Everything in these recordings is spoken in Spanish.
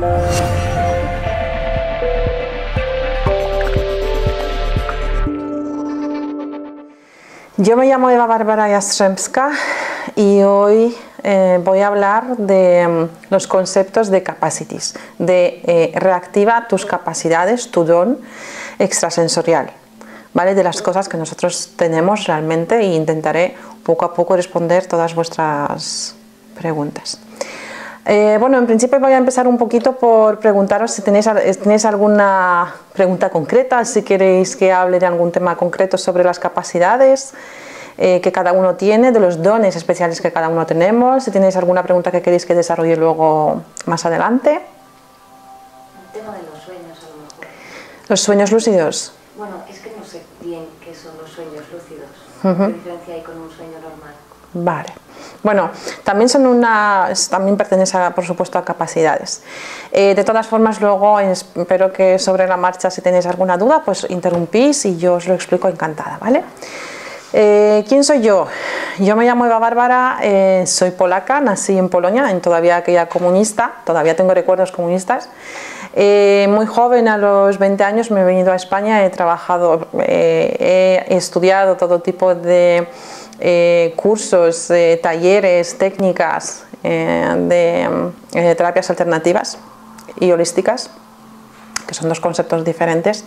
Yo me llamo Eva Bárbara Jastrzębska y hoy eh, voy a hablar de mm, los conceptos de capacities, de eh, reactiva tus capacidades, tu don extrasensorial, ¿vale? De las cosas que nosotros tenemos realmente e intentaré poco a poco responder todas vuestras preguntas. Eh, bueno, en principio voy a empezar un poquito por preguntaros si tenéis, tenéis, alguna pregunta concreta, si queréis que hable de algún tema concreto sobre las capacidades eh, que cada uno tiene, de los dones especiales que cada uno tenemos, si tenéis alguna pregunta que queréis que desarrolle luego más adelante. El tema de los sueños a lo mejor. ¿Los sueños lúcidos? Bueno, es que no sé bien qué son los sueños lúcidos. ¿Qué diferencia hay con un sueño normal? Vale. Bueno, también son una, también pertenece por supuesto a capacidades. Eh, de todas formas, luego espero que sobre la marcha, si tenéis alguna duda, pues interrumpís y yo os lo explico encantada, ¿vale? Eh, ¿Quién soy yo? Yo me llamo Eva Bárbara, eh, soy polaca, nací en Polonia, en todavía aquella comunista, todavía tengo recuerdos comunistas. Muy joven, a los 20 años, me he venido a España, he trabajado, he estudiado todo tipo de cursos, talleres, técnicas de terapias alternativas y holísticas, que son dos conceptos diferentes.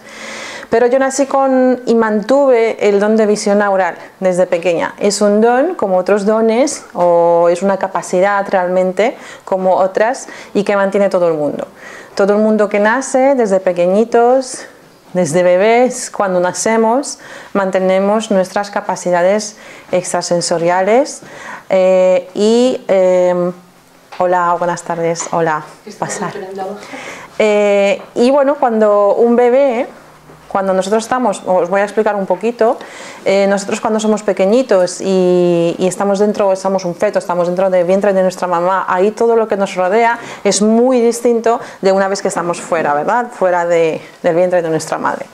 Pero yo nací con y mantuve el don de visión aural desde pequeña. Es un don como otros dones o es una capacidad realmente como otras y que mantiene todo el mundo. Todo el mundo que nace desde pequeñitos, desde bebés, cuando nacemos, mantenemos nuestras capacidades extrasensoriales eh, y... Eh, hola, buenas tardes, hola, pasar. Eh, y bueno, cuando un bebé cuando nosotros estamos, os voy a explicar un poquito, eh, nosotros cuando somos pequeñitos y, estamos dentro, estamos un feto, estamos dentro del vientre de nuestra mamá, ahí todo lo que nos rodea es muy distinto de una vez que estamos fuera, ¿verdad? Fuera del vientre de nuestra madre.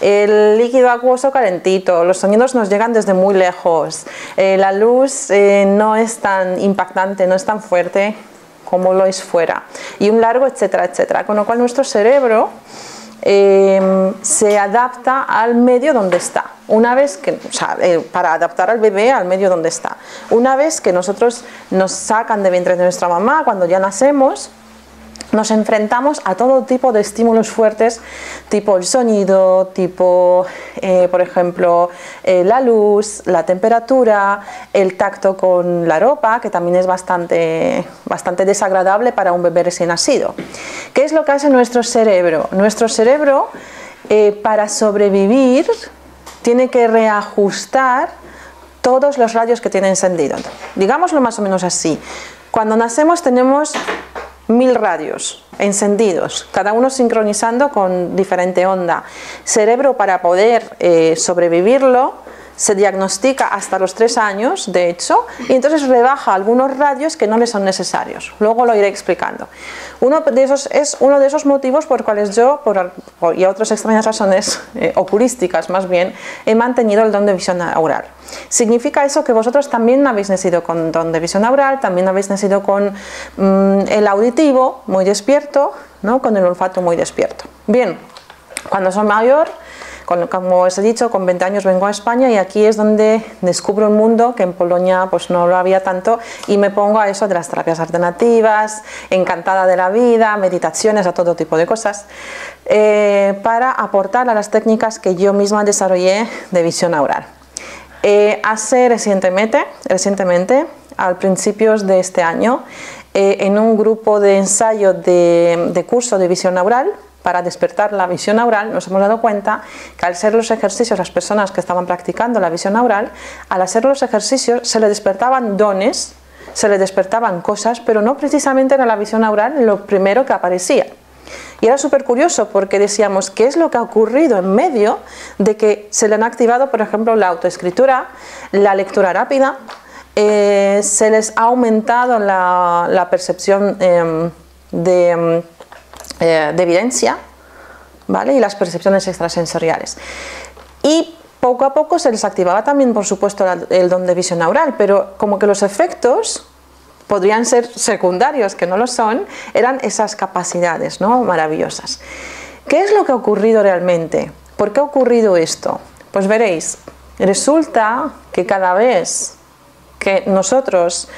El líquido acuoso calentito, los sonidos nos llegan desde muy lejos, eh, la luz eh, no es tan impactante, no es tan fuerte como lo es fuera, y un largo, etcétera, etcétera. Con lo cual nuestro cerebro Em, se adapta al medio donde está. Una vez que, o sea, eh, para adaptar al bebé al medio donde está. Una vez que nosotros nos sacan de vientre de nuestra mamá, cuando ya nacemos, nos enfrentamos a todo tipo de estímulos fuertes, tipo el sonido, tipo, eh, por ejemplo, eh, la luz, la temperatura, el tacto con la ropa, que también es bastante, bastante desagradable para un bebé recién nacido. ¿Qué es lo que hace nuestro cerebro? Nuestro cerebro, eh, para sobrevivir, tiene que reajustar todos los radios que tiene encendido. Digámoslo más o menos así. Cuando nacemos tenemos mil radios encendidos, cada uno sincronizando con diferente onda. Cerebro para poder eh, sobrevivirlo se diagnostica hasta los tres años, de hecho, y entonces rebaja algunos radios que no le son necesarios. Luego lo iré explicando. Uno de esos es uno de esos motivos por cuales yo, por, y otras extrañas razones eh, oculísticas más bien, he mantenido el don de visión aural. Significa eso que vosotros también habéis nacido con don de visión aural, también habéis nacido con mm, el auditivo muy despierto, ¿no? con el olfato muy despierto. Bien, cuando soy mayor como os he dicho, con 20 años vengo a España y aquí es donde descubro un mundo que en Polonia pues no lo había tanto y me pongo a eso de las terapias alternativas, encantada de la vida, meditaciones, a todo tipo de cosas, eh, para aportar a las técnicas que yo misma desarrollé de visión aural. Eh, hace recientemente, recientemente, a principios de este año, eh, en un grupo de ensayo de, de curso de visión aural, para despertar la visión aural, nos hemos dado cuenta que al hacer los ejercicios, las personas que estaban practicando la visión aural, al hacer los ejercicios se le despertaban dones, se le despertaban cosas, pero no precisamente era la visión aural lo primero que aparecía. Y era súper curioso porque decíamos, ¿qué es lo que ha ocurrido en medio de que se le han activado, por ejemplo, la autoescritura, la lectura rápida, eh, se les ha aumentado la, percepción em, de em, eh, de evidencia ¿vale? y las percepciones extrasensoriales. Y poco a poco se les activaba también, por supuesto, el don de visión aural, pero como que los efectos podrían ser secundarios, que no lo son, eran esas capacidades ¿no? maravillosas. ¿Qué es lo que ha ocurrido realmente? ¿Por qué ha ocurrido esto? Pues veréis, resulta que cada vez que nosotros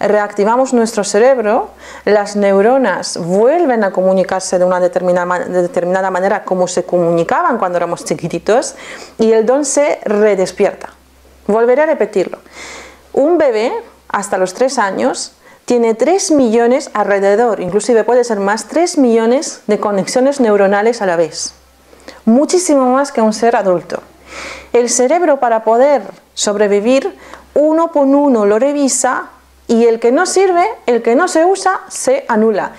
reactivamos nuestro cerebro, las neuronas vuelven a comunicarse de una determinada, manera como se comunicaban cuando éramos chiquititos y el don se redespierta. Volveré a repetirlo. Un bebé hasta los 3 años tiene 3 millones alrededor, inclusive puede ser más, 3 millones de conexiones neuronales a la vez. Muchísimo más que un ser adulto. El cerebro para poder sobrevivir uno por uno lo revisa y el que no sirve, el que no se usa, se anula.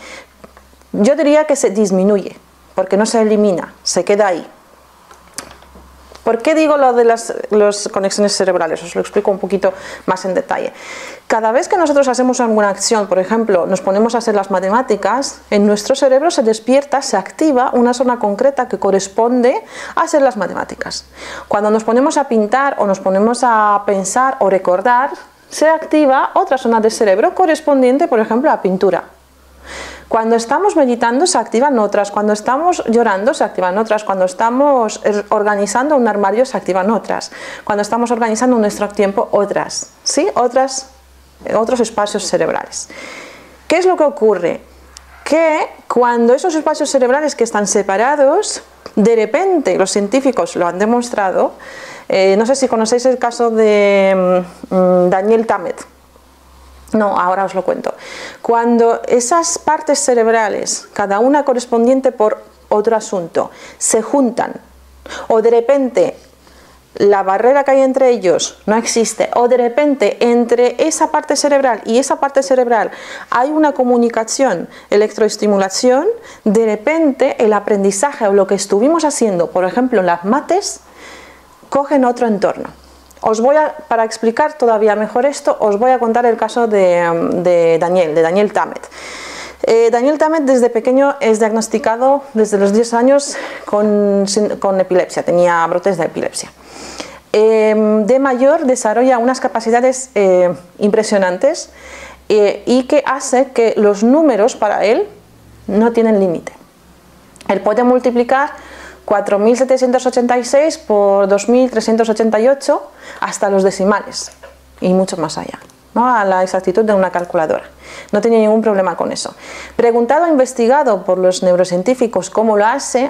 Yo diría que se disminuye, porque no se elimina, se queda ahí. ¿Por qué digo lo de las, conexiones cerebrales? Os lo explico un poquito más en detalle. Cada vez que nosotros hacemos alguna acción, por ejemplo, nos ponemos a hacer las matemáticas, en nuestro cerebro se despierta, se activa una zona concreta que corresponde a hacer las matemáticas. Cuando nos ponemos a pintar o nos ponemos a pensar o recordar, se activa otra zona del cerebro correspondiente, por ejemplo, a pintura. Cuando estamos meditando se activan otras, cuando estamos llorando se activan otras, cuando estamos eh, organizando un armario se activan otras, cuando estamos organizando nuestro tiempo otras, ¿sí? Otras, eh, otros espacios cerebrales. ¿Qué es lo que ocurre? Que cuando esos espacios cerebrales que están separados, de repente los científicos lo han demostrado, eh, no sé si conocéis el caso de mm, mm, Daniel Tammet, no, ahora os lo cuento. Cuando esas partes cerebrales, cada una correspondiente por otro asunto, se juntan o de repente la barrera que hay entre ellos no existe o de repente entre esa parte cerebral y esa parte cerebral hay una comunicación, electroestimulación, de repente el aprendizaje o lo que estuvimos haciendo, por ejemplo en las mates, cogen otro entorno. Os voy a, para explicar todavía mejor esto, os voy a contar el caso de, Daniel, de Daniel Tammet. Eh, Daniel Tammet desde pequeño es diagnosticado desde los 10 años con, epilepsia, tenía brotes de epilepsia. Em, de mayor desarrolla unas capacidades eh, impresionantes eh, y que hace que los números para él no tienen límite. Él puede multiplicar 4.786 por 2.388 hasta los decimales y mucho más allá, ¿no? a la exactitud de una calculadora. No tenía ningún problema con eso. Preguntado, investigado por los neurocientíficos cómo lo hace,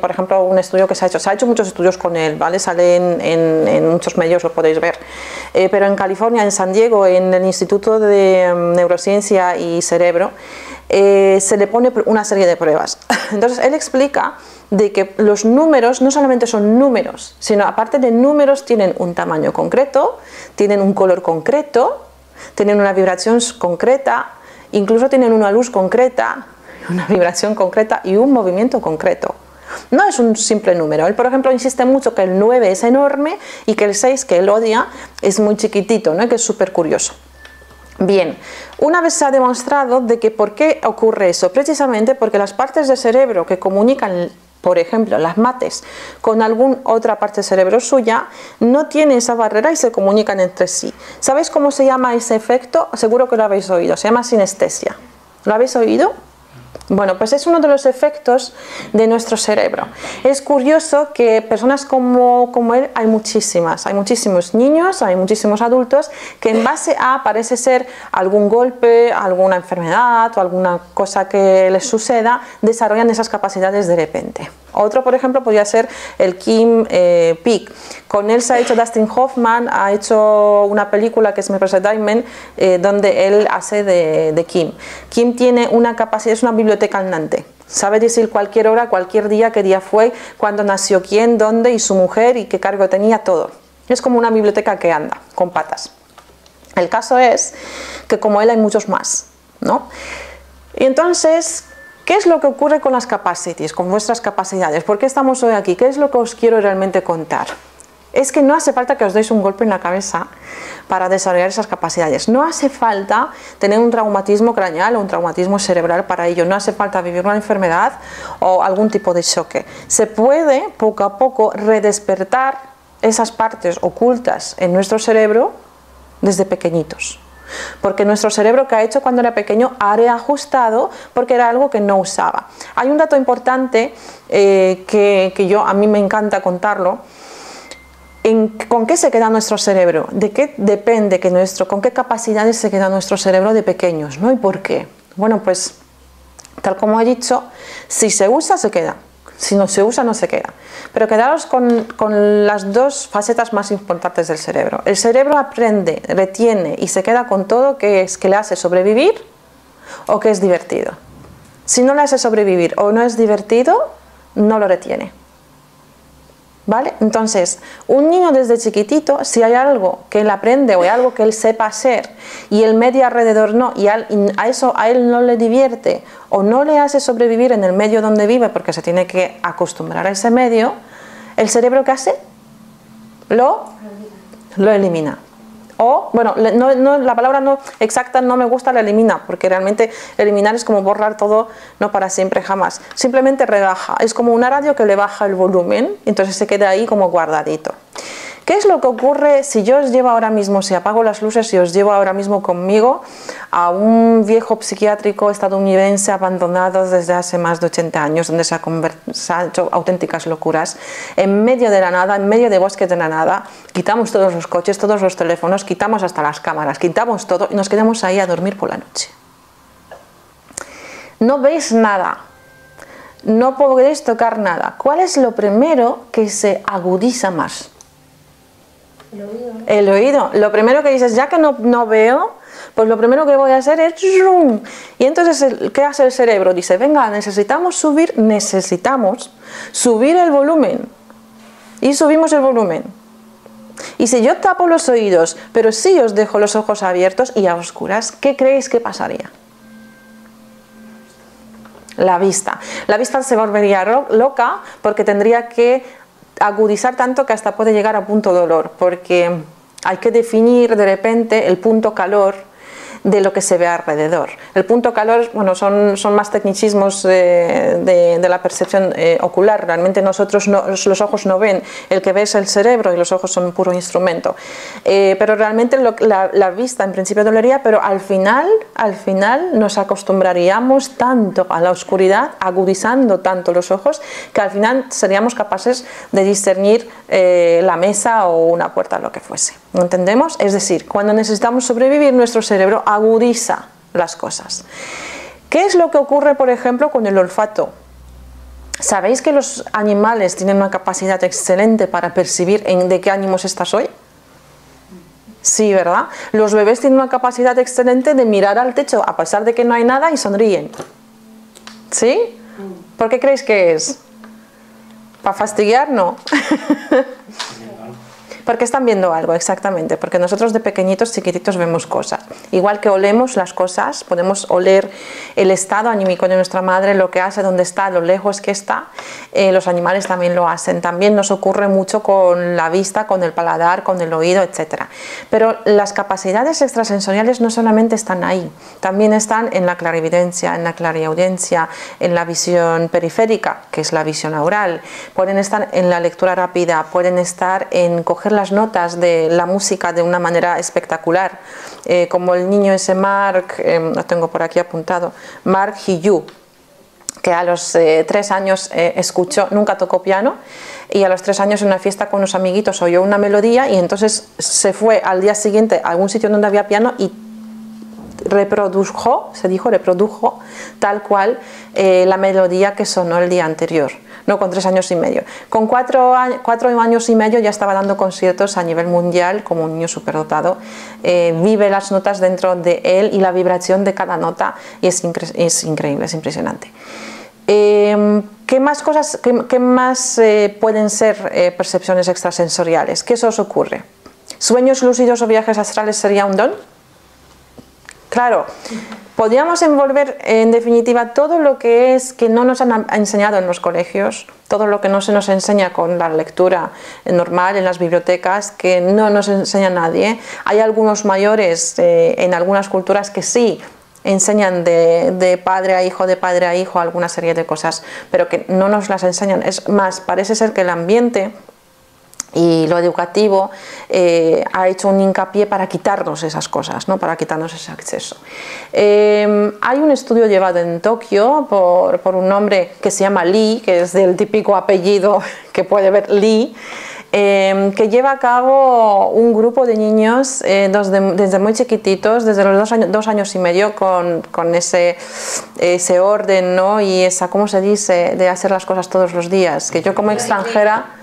por ejemplo, un estudio que se ha hecho, se ha hecho muchos estudios con él, ¿vale? sale en, muchos medios, lo podéis ver, eh, pero en California, en San Diego, en el Instituto de mm, Neurociencia y Cerebro, eh, se le pone una serie de pruebas. Entonces, él explica de que los números no solamente son números, sino aparte de números tienen un tamaño concreto, tienen un color concreto, tienen una vibración concreta, incluso tienen una luz concreta, una vibración concreta y un movimiento concreto. No es un simple número. Él, por ejemplo, insiste mucho que el 9 es enorme y que el 6, que él odia, es muy chiquitito, ¿no? que es súper curioso. Bien, una vez se ha demostrado de que por qué ocurre eso, precisamente porque las partes del cerebro que comunican por ejemplo, las mates con alguna otra parte cerebro suya, no tiene esa barrera y se comunican entre sí. ¿Sabéis cómo se llama ese efecto? Seguro que lo habéis oído, se llama sinestesia. ¿Lo habéis oído? Bueno, pues es uno de los efectos de nuestro cerebro. Es curioso que personas como, como, él hay muchísimas, hay muchísimos niños, hay muchísimos adultos que en base a, parece ser, algún golpe, alguna enfermedad o alguna cosa que les suceda, desarrollan esas capacidades de repente. Otro, por ejemplo, podría ser el Kim eh, Peek. Con él se ha hecho Dustin Hoffman, ha hecho una película que es Me Diamond, eh, donde él hace de, de Kim. Kim tiene una capacidad, es una biblioteca andante. Sabe decir cualquier hora, cualquier día, qué día fue, cuándo nació quién, dónde y su mujer y qué cargo tenía, todo. Es como una biblioteca que anda, con patas. El caso es que como él hay muchos más, ¿no? Y entonces, ¿Qué es lo que ocurre con las capacities, con vuestras capacidades? ¿Por qué estamos hoy aquí? ¿Qué es lo que os quiero realmente contar? Es que no hace falta que os deis un golpe en la cabeza para desarrollar esas capacidades. No hace falta tener un traumatismo craneal o un traumatismo cerebral para ello. No hace falta vivir una enfermedad o algún tipo de choque. Se puede poco a poco redespertar esas partes ocultas en nuestro cerebro desde pequeñitos. porque nuestro cerebro que ha hecho cuando era pequeño ha reajustado porque era algo que no usaba. Hay un dato importante eh, que, que, yo a mí me encanta contarlo. ¿Con qué se queda nuestro cerebro? ¿De qué depende que nuestro, con qué capacidades se queda nuestro cerebro de pequeños? ¿no? ¿Y por qué? Bueno, pues tal como he dicho, si se usa, se queda. Si no se usa, no se queda. Pero quedaros con, con, las dos facetas más importantes del cerebro. El cerebro aprende, retiene y se queda con todo que es que le hace sobrevivir o que es divertido. Si no le hace sobrevivir o no es divertido, no lo retiene. ¿Vale? Entonces, un niño desde chiquitito, si hay algo que él aprende o hay algo que él sepa hacer y el medio alrededor no, y a eso a él no le divierte o no le hace sobrevivir en el medio donde vive porque se tiene que acostumbrar a ese medio, el cerebro ¿qué hace? Lo, lo elimina. O, bueno, no, la palabra no exacta no me gusta, la elimina, porque realmente eliminar es como borrar todo, no para siempre, jamás. Simplemente rebaja, es como una radio que le baja el volumen, entonces se queda ahí como guardadito. ¿Qué es lo que ocurre si yo os llevo ahora mismo, si apago las luces y os llevo ahora mismo conmigo a un viejo psiquiátrico estadounidense abandonado desde hace más de 80 años, donde se ha, hecho auténticas locuras, en medio de la nada, en medio de bosques de la nada, quitamos todos los coches, todos los teléfonos, quitamos hasta las cámaras, quitamos todo y nos quedamos ahí a dormir por la noche? No veis nada, no podéis tocar nada. ¿Cuál es lo primero que se agudiza más? El oído. Lo primero que dices, ya que no, no veo, pues lo primero que voy a hacer es... Y entonces, ¿qué hace el cerebro? Dice, venga, necesitamos subir, necesitamos subir el volumen. Y subimos el volumen. Y si yo tapo los oídos, pero sí os dejo los ojos abiertos y a oscuras, ¿qué creéis que pasaría? La vista. La vista se volvería loca porque tendría que agudizar tanto que hasta puede llegar a punto dolor, porque hay que definir de repente el punto calor de lo que se ve alrededor. El punto calor, bueno, son, son más tecnicismos de, la percepción eh, ocular. Realmente nosotros los ojos no ven, el que ve es el cerebro y los ojos son un puro instrumento. Eh, pero realmente la, vista en principio dolería, pero al final, al final nos acostumbraríamos tanto a la oscuridad, agudizando tanto los ojos, que al final seríamos capaces de discernir eh, la mesa o una puerta, lo que fuese. ¿No entendemos? Es decir, cuando necesitamos sobrevivir, nuestro cerebro agudiza las cosas. ¿Qué es lo que ocurre, por ejemplo, con el olfato? ¿Sabéis que los animales tienen una capacidad excelente para percibir de qué ánimos estás hoy? Sí, ¿verdad? Los bebés tienen una capacidad excelente de mirar al techo a pesar de que no hay nada y sonríen. ¿Sí? ¿Por qué creéis que es? ¿Para fastidiar? No. Porque están viendo algo, exactamente. Porque nosotros de pequeñitos, chiquititos, vemos cosas. Igual que olemos las cosas, podemos oler el estado anímico de nuestra madre, lo que hace, dónde está, lo lejos que está. Eh, los animales también lo hacen. También nos ocurre mucho con la vista, con el paladar, con el oído, etc. Pero las capacidades extrasensoriales no solamente están ahí, también están en la clarividencia, en la clariaudiencia, en la visión periférica, que es la visión oral. Pueden estar en la lectura rápida, pueden estar en coger las notas de la música de una manera espectacular, eh, como el niño ese Mark, eh, lo tengo por aquí apuntado, Mark Hiyu, que a los eh, tres años escuchó, nunca tocó piano, y a los tres años en una fiesta con unos amiguitos oyó una melodía y entonces se fue al día siguiente a algún sitio donde había piano y reprodujo, se dijo, reprodujo tal cual la melodía que sonó el día anterior no con tres años y medio. Con cuatro, cuatro años y medio ya estaba dando conciertos a nivel mundial como un niño superdotado. Eh, vive las notas dentro de él y la vibración de cada nota y es, increíble, es impresionante. Em, ¿Qué más cosas, qué, más eh, pueden ser eh, percepciones extrasensoriales? ¿Qué eso os ocurre? ¿Sueños lúcidos o viajes astrales sería un don? Claro, podríamos envolver en definitiva todo lo que es que no nos han enseñado en los colegios, todo lo que no se nos enseña con la lectura normal en las bibliotecas, que no nos enseña nadie. Hay algunos mayores eh, en algunas culturas que sí enseñan de, de, padre a hijo, de padre a hijo, alguna serie de cosas, pero que no nos las enseñan. Es más, parece ser que el ambiente y lo educativo eh, ha hecho un hincapié para quitarnos esas cosas, ¿no? para quitarnos ese acceso. Eh, hay un estudio llevado en Tokio por, por, un hombre que se llama Lee, que es del típico apellido que puede ver Lee, eh, que lleva a cabo un grupo de niños desde muy chiquititos, desde los dos años, dos años y medio, con, con ese, ese orden ¿no? y esa, ¿cómo se dice?, de hacer las cosas todos los días, que yo como extranjera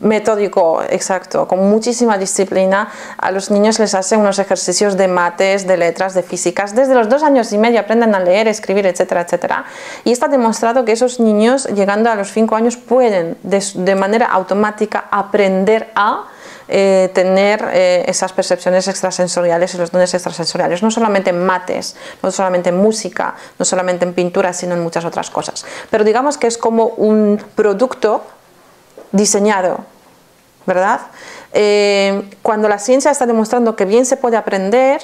metódico, exacto, con muchísima disciplina. A los niños les hace unos ejercicios de mates, de letras, de físicas. Desde los dos años y medio aprenden a leer, escribir, etcétera, etcétera. Y está demostrado que esos niños, llegando a los cinco años, pueden de, manera automática aprender a eh, tener eh, esas percepciones extrasensoriales y los dones extrasensoriales, no solamente en mates, no solamente en música, no solamente en pintura, sino en muchas otras cosas. Pero digamos que es como un producto diseñado, ¿verdad? Eh, cuando la ciencia está demostrando que bien se puede aprender,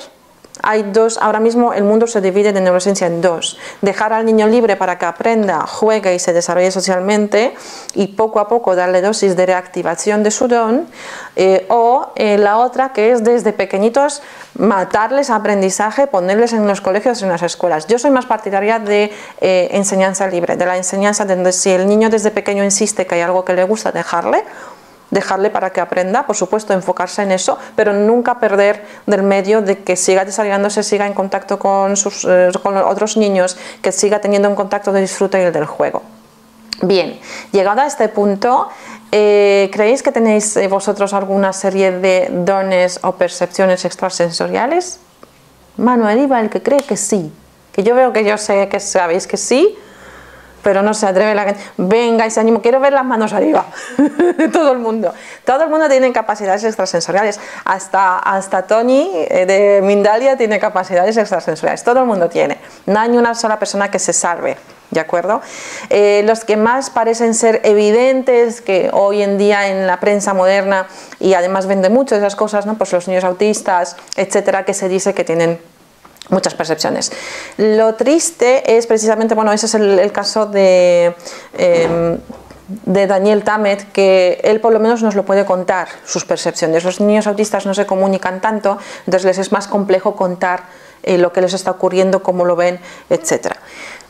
hay dos, ahora mismo el mundo se divide de neurociencia en dos. Dejar al niño libre para que aprenda, juegue y se desarrolle socialmente y poco a poco darle dosis de reactivación de su don. Eh, o eh, la otra que es desde pequeñitos matarles aprendizaje, ponerles en los colegios y en las escuelas. Yo soy más partidaria de eh, enseñanza libre, de la enseñanza donde si el niño desde pequeño insiste que hay algo que le gusta, dejarle dejarle para que aprenda, por supuesto, enfocarse en eso, pero nunca perder del medio de que siga desarrollándose, siga en contacto con, sus, eh, con otros niños, que siga teniendo un contacto de disfrute del juego. Bien, llegado a este punto, eh, ¿creéis que tenéis eh, vosotros alguna serie de dones o percepciones extrasensoriales? Manuel Iba, el que cree que sí, que yo veo que yo sé que sabéis que sí, pero no se atreve la gente. Venga y se animo, quiero ver las manos arriba. Todo el mundo. Todo el mundo tiene capacidades extrasensoriales. Hasta, hasta Tony eh, de Mindalia tiene capacidades extrasensoriales. Todo el mundo tiene. No hay una sola persona que se salve. ¿De acuerdo? Eh, los que más parecen ser evidentes, que hoy en día en la prensa moderna y además vende mucho esas cosas, ¿no? pues los niños autistas, etcétera, que se dice que tienen muchas percepciones. Lo triste es precisamente, bueno, ese es el, caso de, em, de Daniel Tammet, que él por lo menos nos lo puede contar, sus percepciones. Los niños autistas no se comunican tanto, entonces les es más complejo contar eh, lo que les está ocurriendo, cómo lo ven, etcétera.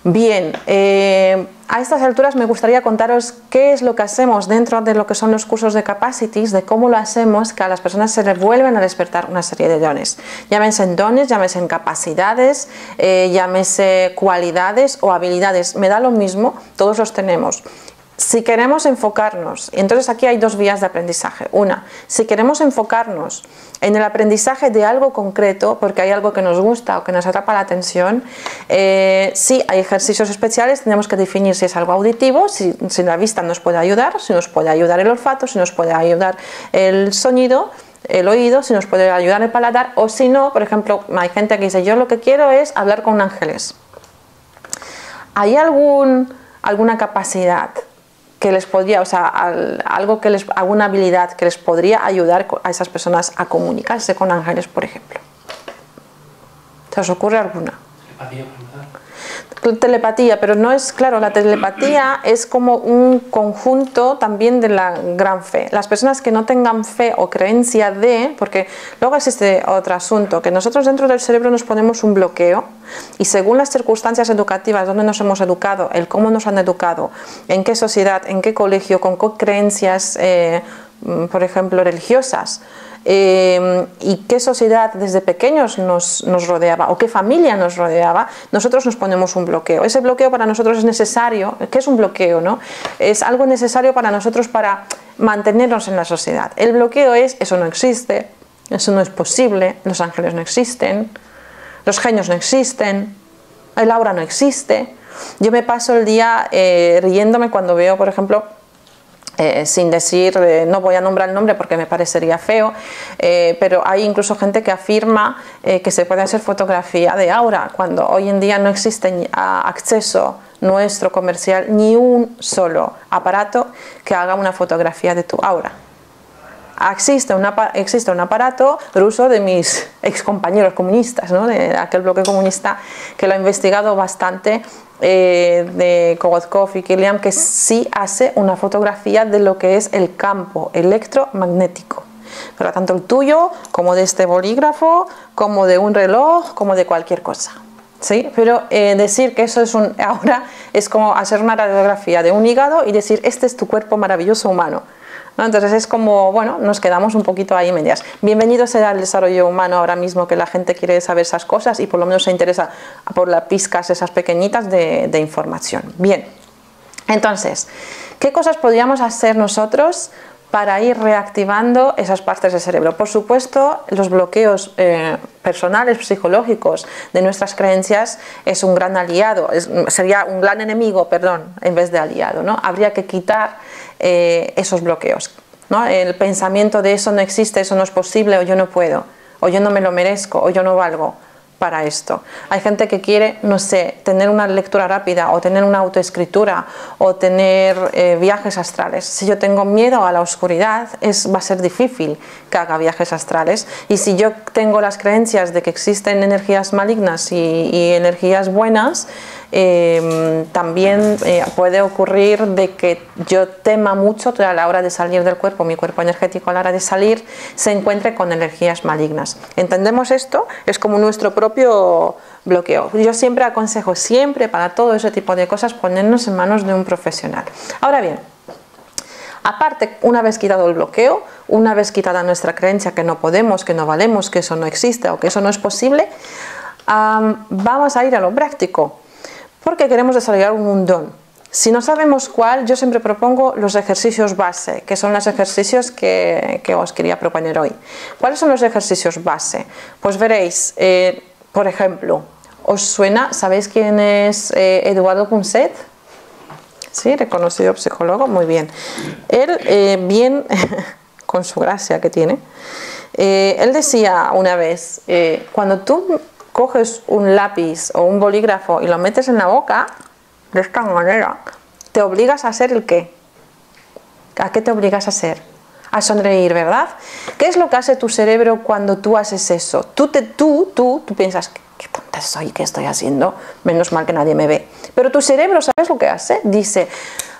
Bien, eh, a estas alturas me gustaría contaros qué es lo que hacemos dentro de lo que son los cursos de capacities, de cómo lo hacemos que a las personas se les vuelven a despertar una serie de dones. Llámense en dones, llámense en capacidades, eh, llámese cualidades o habilidades. Me da lo mismo, todos los tenemos si queremos enfocarnos, entonces aquí hay dos vías de aprendizaje. Una, si queremos enfocarnos en el aprendizaje de algo concreto, porque hay algo que nos gusta o que nos atrapa la atención, eh, sí hay ejercicios especiales, tenemos que definir si es algo auditivo, si, si la vista nos puede ayudar, si nos puede ayudar el olfato, si nos puede ayudar el sonido, el oído, si nos puede ayudar el paladar, o si no, por ejemplo, hay gente que dice, yo lo que quiero es hablar con ángeles. ¿Hay algún, alguna capacidad que les podría, o sea, algo que les, alguna habilidad que les podría ayudar a esas personas a comunicarse con ángeles, por ejemplo. ¿Se os ocurre alguna? Telepatía, pero no es, claro, la telepatía es como un conjunto también de la gran fe. Las personas que no tengan fe o creencia de, porque luego existe otro asunto, que nosotros dentro del cerebro nos ponemos un bloqueo y según las circunstancias educativas donde nos hemos educado, el cómo nos han educado, en qué sociedad, en qué colegio, con qué creencias, eh, mm, por ejemplo, religiosas, eh, y qué sociedad desde pequeños nos, rodeaba o qué familia nos rodeaba, nosotros nos ponemos un bloqueo. Ese bloqueo para nosotros es necesario. ¿Qué es un bloqueo? No? Es algo necesario para nosotros para mantenernos en la sociedad. El bloqueo es, eso no existe, eso no es posible, los ángeles no existen, los genios no existen, el aura no existe. Yo me paso el día eh, riéndome cuando veo, por ejemplo, eh, sin decir, eh, no voy a nombrar el nombre porque me parecería feo, eh, pero hay incluso gente que afirma que se puede hacer fotografía de aura, cuando hoy en día no existe acceso nuestro comercial ni un solo aparato que haga una fotografía de tu aura. Existe un, existe un aparato ruso de mis excompañeros comunistas, ¿no? de aquel bloque comunista, que lo ha investigado bastante eh, de Kogotkov y Killian que sí hace una fotografía de lo que es el campo electromagnético. Pero tanto el tuyo como de este bolígrafo, como de un reloj, como de cualquier cosa. ¿Sí? Pero eh, decir que eso es un, ahora es como hacer una radiografía de un hígado y decir, este es tu cuerpo maravilloso humano. Entonces es como, bueno, nos quedamos un poquito ahí medias. Bienvenido sea el desarrollo humano ahora mismo que la gente quiere saber esas cosas y por lo menos se interesa por las pizcas esas pequeñitas de, de información. Bien, entonces, ¿qué cosas podríamos hacer nosotros para ir reactivando esas partes del cerebro. Por supuesto, los bloqueos eh, personales, psicológicos de nuestras creencias es un gran aliado, sería un gran enemigo, perdón, en vez de aliado. ¿no? Habría que quitar eh, esos bloqueos. ¿no? El pensamiento de eso no existe, eso no es posible, o yo no puedo, o yo no me lo merezco, o yo no valgo para esto. Hay gente que quiere, no sé, tener una lectura rápida o tener una autoescritura o tener eh, viajes astrales. Si yo tengo miedo a la oscuridad, es, va a ser difícil que haga viajes astrales. Y si yo tengo las creencias de que existen energías malignas y energías buenas, Em, también eh, puede ocurrir de que yo tema mucho a la hora de salir del cuerpo, mi cuerpo energético a la hora de salir se encuentre con energías malignas. ¿Entendemos esto? Es como nuestro propio bloqueo. Yo siempre aconsejo, siempre para todo ese tipo de cosas, ponernos en manos de un profesional. Ahora bien, Aparte, una vez quitado el bloqueo, una vez quitada nuestra creencia que no podemos, que no valemos, que eso no existe o que eso no es posible, vamos a ir a lo práctico porque queremos desarrollar un don. Si no sabemos cuál, yo siempre propongo los ejercicios base, que son los ejercicios que, os quería proponer hoy. ¿Cuáles son los ejercicios base? Pues veréis, eh, por ejemplo, ¿os suena? ¿Sabéis quién es eh, Eduardo Punset? Sí, reconocido psicólogo, muy bien. Él, eh, bien, con su gracia que tiene, él decía una vez, cuando tú coges un lápiz o un bolígrafo y lo metes en la boca, de esta manera, te obligas a hacer el qué. ¿A qué te obligas a hacer? A sonreír, ¿verdad? ¿Qué es lo que hace tu cerebro cuando tú haces eso? Tú, te, tú, tú, tú piensas, qué tonta soy, ¿qué estoy haciendo? Menos mal que nadie me ve. Pero tu cerebro, ¿sabes lo que hace? Dice,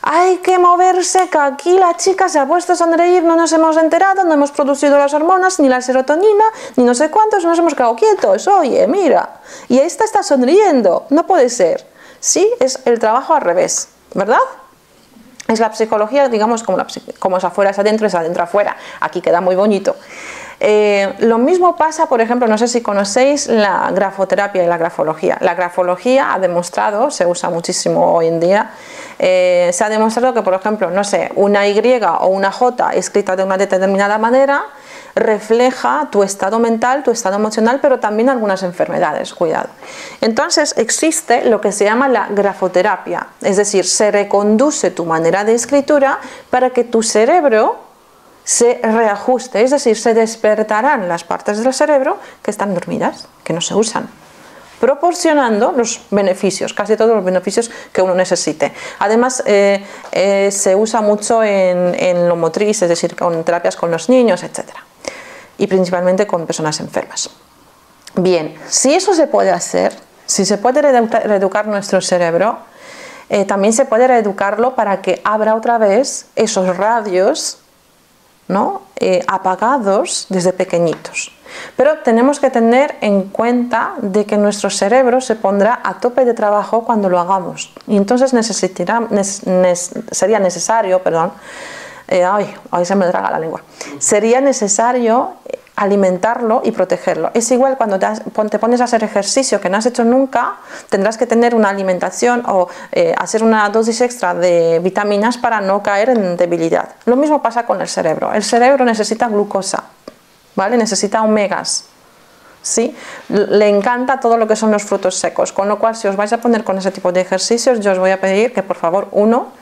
hay que moverse, que aquí la chica se ha puesto a sonreír, no nos hemos enterado, no hemos producido las hormonas, ni la serotonina, ni no sé cuántos, nos hemos quedado quietos, oye, mira, y esta está sonriendo, no puede ser. Sí, es el trabajo al revés, ¿verdad? Es la psicología, digamos, como, como es afuera es adentro, es adentro afuera. Aquí queda muy bonito. Eh, lo mismo pasa, por ejemplo, no sé si conocéis la grafoterapia y la grafología. La grafología ha demostrado, se usa muchísimo hoy en día, eh, se ha demostrado que, por ejemplo, no sé, una Y o una J escrita de una determinada manera refleja tu estado mental, tu estado emocional, pero también algunas enfermedades, cuidado. Entonces existe lo que se llama la grafoterapia, es decir, se reconduce tu manera de escritura para que tu cerebro se reajuste, es decir, se despertarán las partes del cerebro que están dormidas, que no se usan proporcionando los beneficios, casi todos los beneficios que uno necesite. Además, eh, eh, se usa mucho en, lo motriz, es decir, con terapias con los niños, etc. Y principalmente con personas enfermas. Bien, si eso se puede hacer, si se puede reeducar nuestro cerebro, eh, también se puede reeducarlo para que abra otra vez esos radios ¿no? Eh, apagados desde pequeñitos. Pero tenemos que tener en cuenta de que nuestro cerebro se pondrá a tope de trabajo cuando lo hagamos. Y entonces sería necesario, perdón, eh, ay, ay, se me traga la lengua, sería necesario alimentarlo y protegerlo. Es igual cuando te, pones a hacer ejercicio que no has hecho nunca, tendrás que tener una alimentación o eh, hacer una dosis extra de vitaminas para no caer en debilidad. Lo mismo pasa con el cerebro. El cerebro necesita glucosa, ¿vale? Necesita omegas. ¿Sí? Le encanta todo lo que son los frutos secos, con lo cual si os vais a poner con ese tipo de ejercicios, yo os voy a pedir que por favor, uno,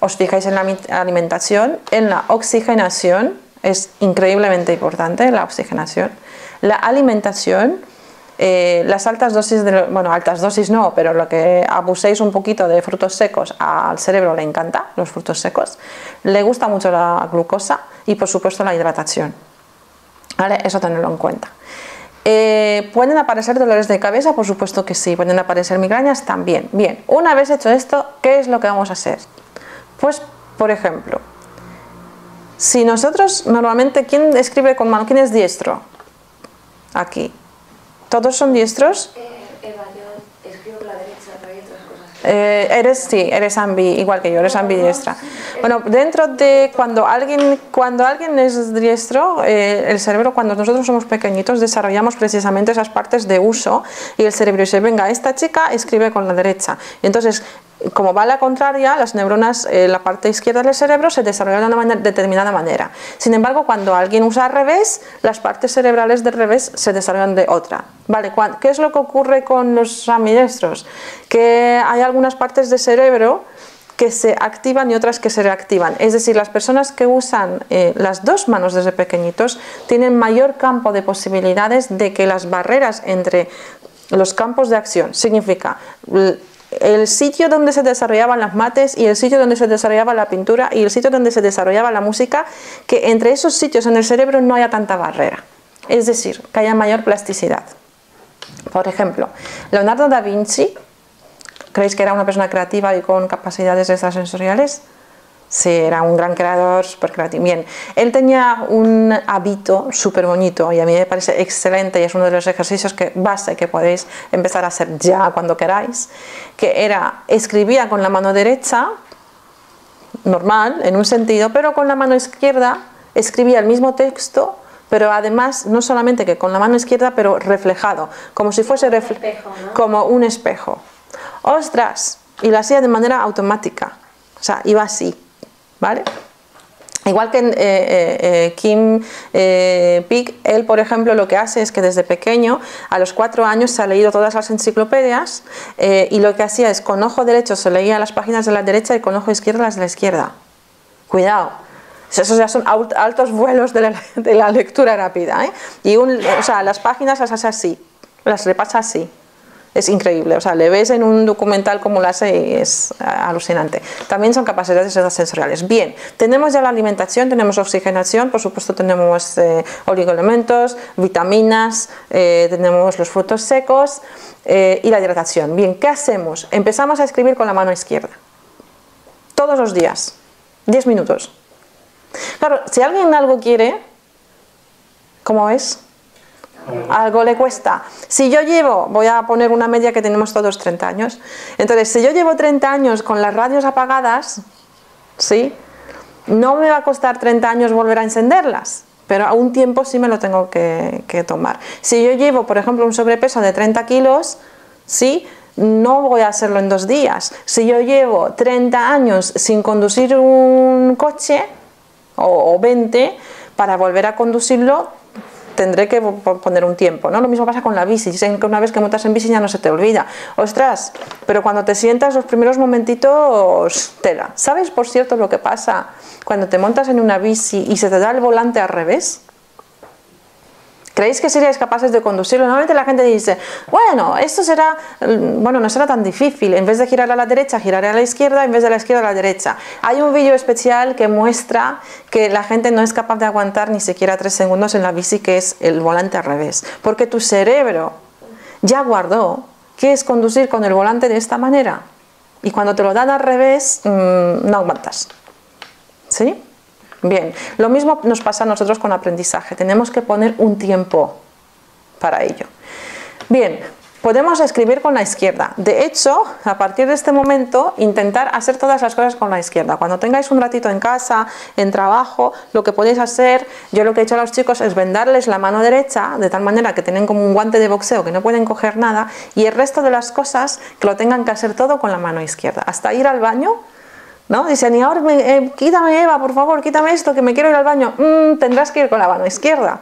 os fijáis en la alimentación, en la oxigenación, es increíblemente importante la oxigenación. La alimentación, eh, las altas dosis, de, bueno, altas dosis no, pero lo que abuséis un poquito de frutos secos, al cerebro le encanta los frutos secos, le gusta mucho la glucosa y por supuesto la hidratación. ¿Vale? Eso tenerlo en cuenta. Eh, ¿Pueden aparecer dolores de cabeza? Por supuesto que sí. ¿Pueden aparecer migrañas? También. Bien, una vez hecho esto, ¿qué es lo que vamos a hacer? Pues, por ejemplo, si nosotros normalmente, ¿quién escribe con mano? ¿Quién es diestro? Aquí. ¿Todos son diestros? Eh, Eva, yo escribo con la derecha, pero hay otras cosas. Eh, eres, sí, eres ambi, igual que yo, eres ambidiestra. Bueno, dentro de cuando alguien, cuando alguien es diestro, eh, el cerebro, cuando nosotros somos pequeñitos, desarrollamos precisamente esas partes de uso y el cerebro dice, venga, esta chica escribe con la derecha. Y entonces, como va a la contraria, las neuronas, eh, la parte izquierda del cerebro se desarrollan de una manera- determinada manera. Sin embargo, cuando alguien usa al revés, las partes cerebrales del revés se desarrollan de otra. Vale, ¿qué es lo que ocurre con los ambidiestros? Que hay algunas partes del cerebro que se activan y otras que se reactivan. Es decir, las personas que usan eh, las dos manos desde pequeñitos tienen mayor campo de posibilidades de que las barreras entre los campos de acción, significa el sitio donde se desarrollaban las mates y el sitio donde se desarrollaba la pintura y el sitio donde se desarrollaba la música, que entre esos sitios en el cerebro no haya tanta barrera. Es decir, que haya mayor plasticidad. Por ejemplo, Leonardo da Vinci, ¿creéis que era una persona creativa y con capacidades extrasensoriales? Sí, era un gran creador, súper creativo. Bien, él tenía un hábito súper bonito y a mí me parece excelente y es uno de los ejercicios que base que podéis empezar a hacer ya cuando queráis, que era escribía con la mano derecha, normal, en un sentido, pero con la mano izquierda escribía el mismo texto, pero además no solamente que con la mano izquierda, pero reflejado, como si fuese refle- espejo, ¿no? como un espejo. Ostras, y lo hacía de manera automática, o sea, iba así, ¿vale? Igual que eh, eh, eh, Kim eh, Peek, él por ejemplo lo que hace es que desde pequeño, a los cuatro años, se ha leído todas las enciclopedias y lo que hacía es con ojo derecho se leía las páginas de la derecha y con ojo izquierdo las de la izquierda. Cuidado. Esos ya son altos vuelos de la, de la lectura rápida. Y un, o sea, las páginas las hace así, las repasa así. Es increíble, o sea, le ves en un documental como lo hace y es ah, alucinante. También son capacidades sensoriales. Bien, tenemos ya la alimentación, tenemos oxigenación, por supuesto tenemos eh, oligoelementos, vitaminas, eh, tenemos los frutos secos eh, y la hidratación. Bien, ¿qué hacemos? Empezamos a escribir con la mano izquierda. Todos los días, 10 minutos. Claro, si alguien algo quiere, ¿cómo es? Algo le cuesta. Si yo llevo, voy a poner una media que tenemos todos 30 años. Entonces, si yo llevo 30 años con las radios apagadas, ¿sí? No me va a costar 30 años volver a encenderlas, pero a un tiempo sí me lo tengo que, tomar. Si yo llevo, por ejemplo, un sobrepeso de 30 kilos, ¿sí? No voy a hacerlo en dos días. Si yo llevo 30 años sin conducir un coche, o, o 20, para volver a conducirlo tendré que po- poner un tiempo, ¿no? Lo mismo pasa con la bici, dicen que una vez que montas en bici ya no se te olvida. Ostras, pero cuando te sientas los primeros momentitos, tela. ¿Sabes, por cierto, lo que pasa cuando te montas en una bici y se te da el volante al revés? ¿Creéis que seríais capaces de conducirlo? Normalmente la gente dice, bueno, esto será, mm, bueno, no será tan difícil. En vez de girar a la derecha, giraré a la izquierda, en vez de la izquierda a la derecha. Hay un vídeo especial que muestra que la gente no es capaz de aguantar ni siquiera tres segundos en la bici, que es el volante al revés. Porque tu cerebro ya guardó que es conducir con el volante de esta manera. Y cuando te lo dan al revés, mm, no aguantas. ¿Sí? Bien, lo mismo nos pasa a nosotros con aprendizaje. Tenemos que poner un tiempo para ello. Bien, podemos escribir con la izquierda. De hecho, a partir de este momento, intentar hacer todas las cosas con la izquierda. Cuando tengáis un ratito en casa, en trabajo, lo que podéis hacer, yo lo que he hecho a los chicos es vendarles la mano derecha, de tal manera que tienen como un guante de boxeo que no pueden coger nada, y el resto de las cosas que lo tengan que hacer todo con la mano izquierda. Hasta ir al baño ¿No? Dicen, y ahora me- eh, quítame Eva, por favor, quítame esto, que me quiero ir al baño. "Mm, tendrás que ir con la mano izquierda.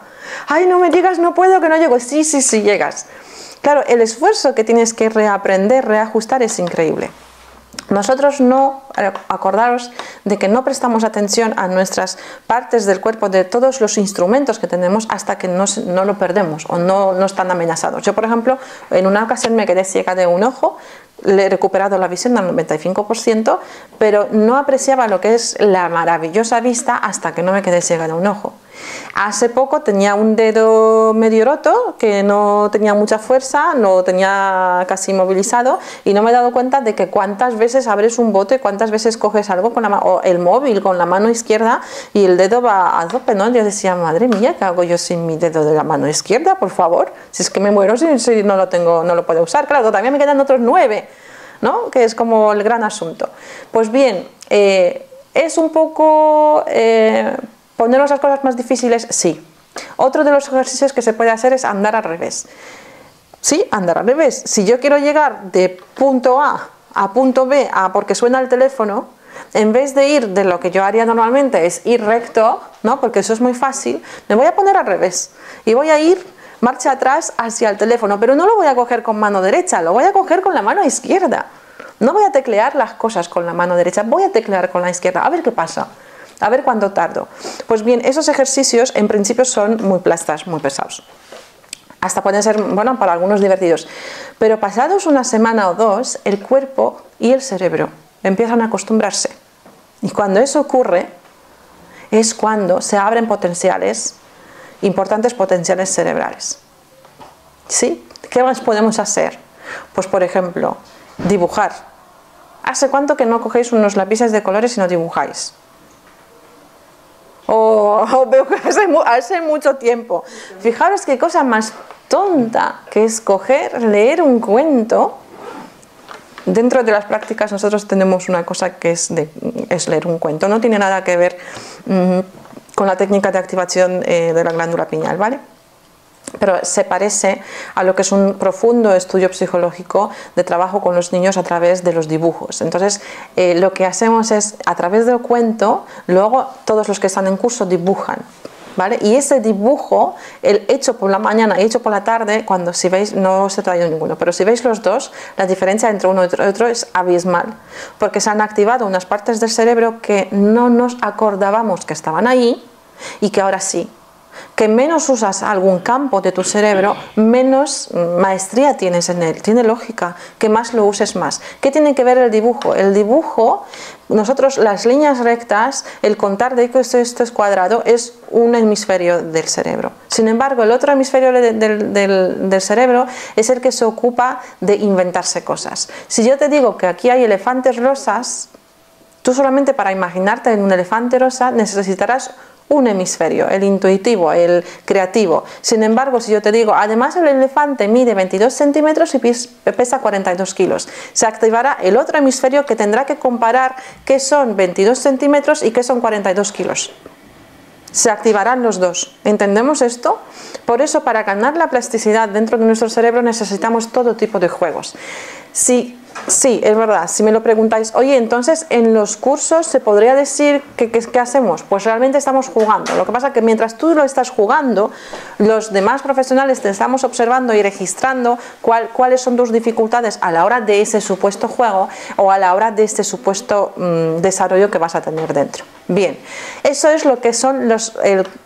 Ay, no me digas, no puedo, que no llego. Sí, sí, sí, llegas. Claro, el esfuerzo que tienes que reaprender, reajustar es increíble. Nosotros no, eh, acordaros de que no prestamos atención a nuestras partes del cuerpo, de todos los instrumentos que tenemos hasta que no, no lo perdemos o no, no están amenazados. Yo, por ejemplo, en una ocasión me quedé ciega de un ojo, le he recuperado la visión al 95%, pero no apreciaba lo que es la maravillosa vista hasta que no me quedé ciega de un ojo. Hace poco tenía un dedo medio roto, que no tenía mucha fuerza, lo tenía casi inmovilizado y no me he dado cuenta de que cuántas veces abres un bote, cuántas veces coges algo con la o el móvil con la mano izquierda y el dedo va a tope, ¿no? Yo decía, madre mía, ¿qué hago yo sin mi dedo de la mano izquierda, por favor? Si es que me muero si, no lo tengo, no lo puedo usar. Claro, todavía me quedan otros nueve, ¿no? Que es como el gran asunto. Pues bien, eh, es un poco eh, ponernos las cosas más difíciles, sí. Otro de los ejercicios que se puede hacer es andar al revés. Sí, andar al revés. Si yo quiero llegar de punto A a punto B a porque suena el teléfono, en vez de ir de lo que yo haría normalmente, es ir recto, ¿no? porque eso es muy fácil, me voy a poner al revés y voy a ir marcha atrás hacia el teléfono, pero no lo voy a coger con mano derecha, lo voy a coger con la mano izquierda. No voy a teclear las cosas con la mano derecha, voy a teclear con la izquierda, a ver qué pasa, a ver cuánto tardo. Pues bien, esos ejercicios en principio son muy plastas, muy pesados. Hasta pueden ser, bueno, para algunos divertidos. Pero pasados una semana o dos, el cuerpo y el cerebro empiezan a acostumbrarse. Y cuando eso ocurre, es cuando se abren potenciales, importantes potenciales cerebrales. ¿Sí? ¿Qué más podemos hacer? Pues, por ejemplo, dibujar. ¿Hace cuánto que no cogéis unos lápices de colores y no dibujáis? O, veo que hace, mucho tiempo. Fijaros qué cosa más tonta que es coger, leer un cuento. Dentro de las prácticas nosotros tenemos una cosa que es, es leer un cuento. No tiene nada que ver mm, con la técnica de activación eh, de la glándula pineal, ¿vale? Pero se parece a lo que es un profundo estudio psicológico de trabajo con los niños a través de los dibujos. Entonces, eh, lo que hacemos es, a través del cuento, luego todos los que están en curso dibujan. ¿Vale? Y ese dibujo, el hecho por la mañana y hecho por la tarde, cuando si veis, no os he traído ninguno, pero si veis los dos, la diferencia entre uno y otro es abismal, porque se han activado unas partes del cerebro que no nos acordábamos que estaban ahí y que ahora sí que menos usas algún campo de tu cerebro, menos maestría tienes en él. Tiene lógica que más lo uses más. ¿Qué tiene que ver el dibujo? El dibujo, nosotros las líneas rectas, el contar de que esto, es cuadrado, es un hemisferio del cerebro. Sin embargo, el otro hemisferio del, del cerebro es el que se ocupa de inventarse cosas. Si yo te digo que aquí hay elefantes rosas, tú solamente para imaginarte en un elefante rosa necesitarás un hemisferio, el intuitivo, el creativo. Sin embargo, si yo te digo, además el elefante mide 22 centímetros y pesa 42 kilos, se activará el otro hemisferio que tendrá que comparar qué son 22 centímetros y qué son 42 kilos. Se activarán los dos. ¿Entendemos esto? Por eso, para ganar la plasticidad dentro de nuestro cerebro necesitamos todo tipo de juegos. Si Sí, es verdad. Si me lo preguntáis, oye, entonces en los cursos se podría decir que hacemos? Pues realmente estamos jugando. Lo que pasa es que mientras tú lo estás jugando, los demás profesionales te estamos observando y registrando cuáles son tus dificultades a la hora de ese supuesto juego o a la hora de este supuesto mm, desarrollo que vas a tener dentro. Bien, eso es lo que son los,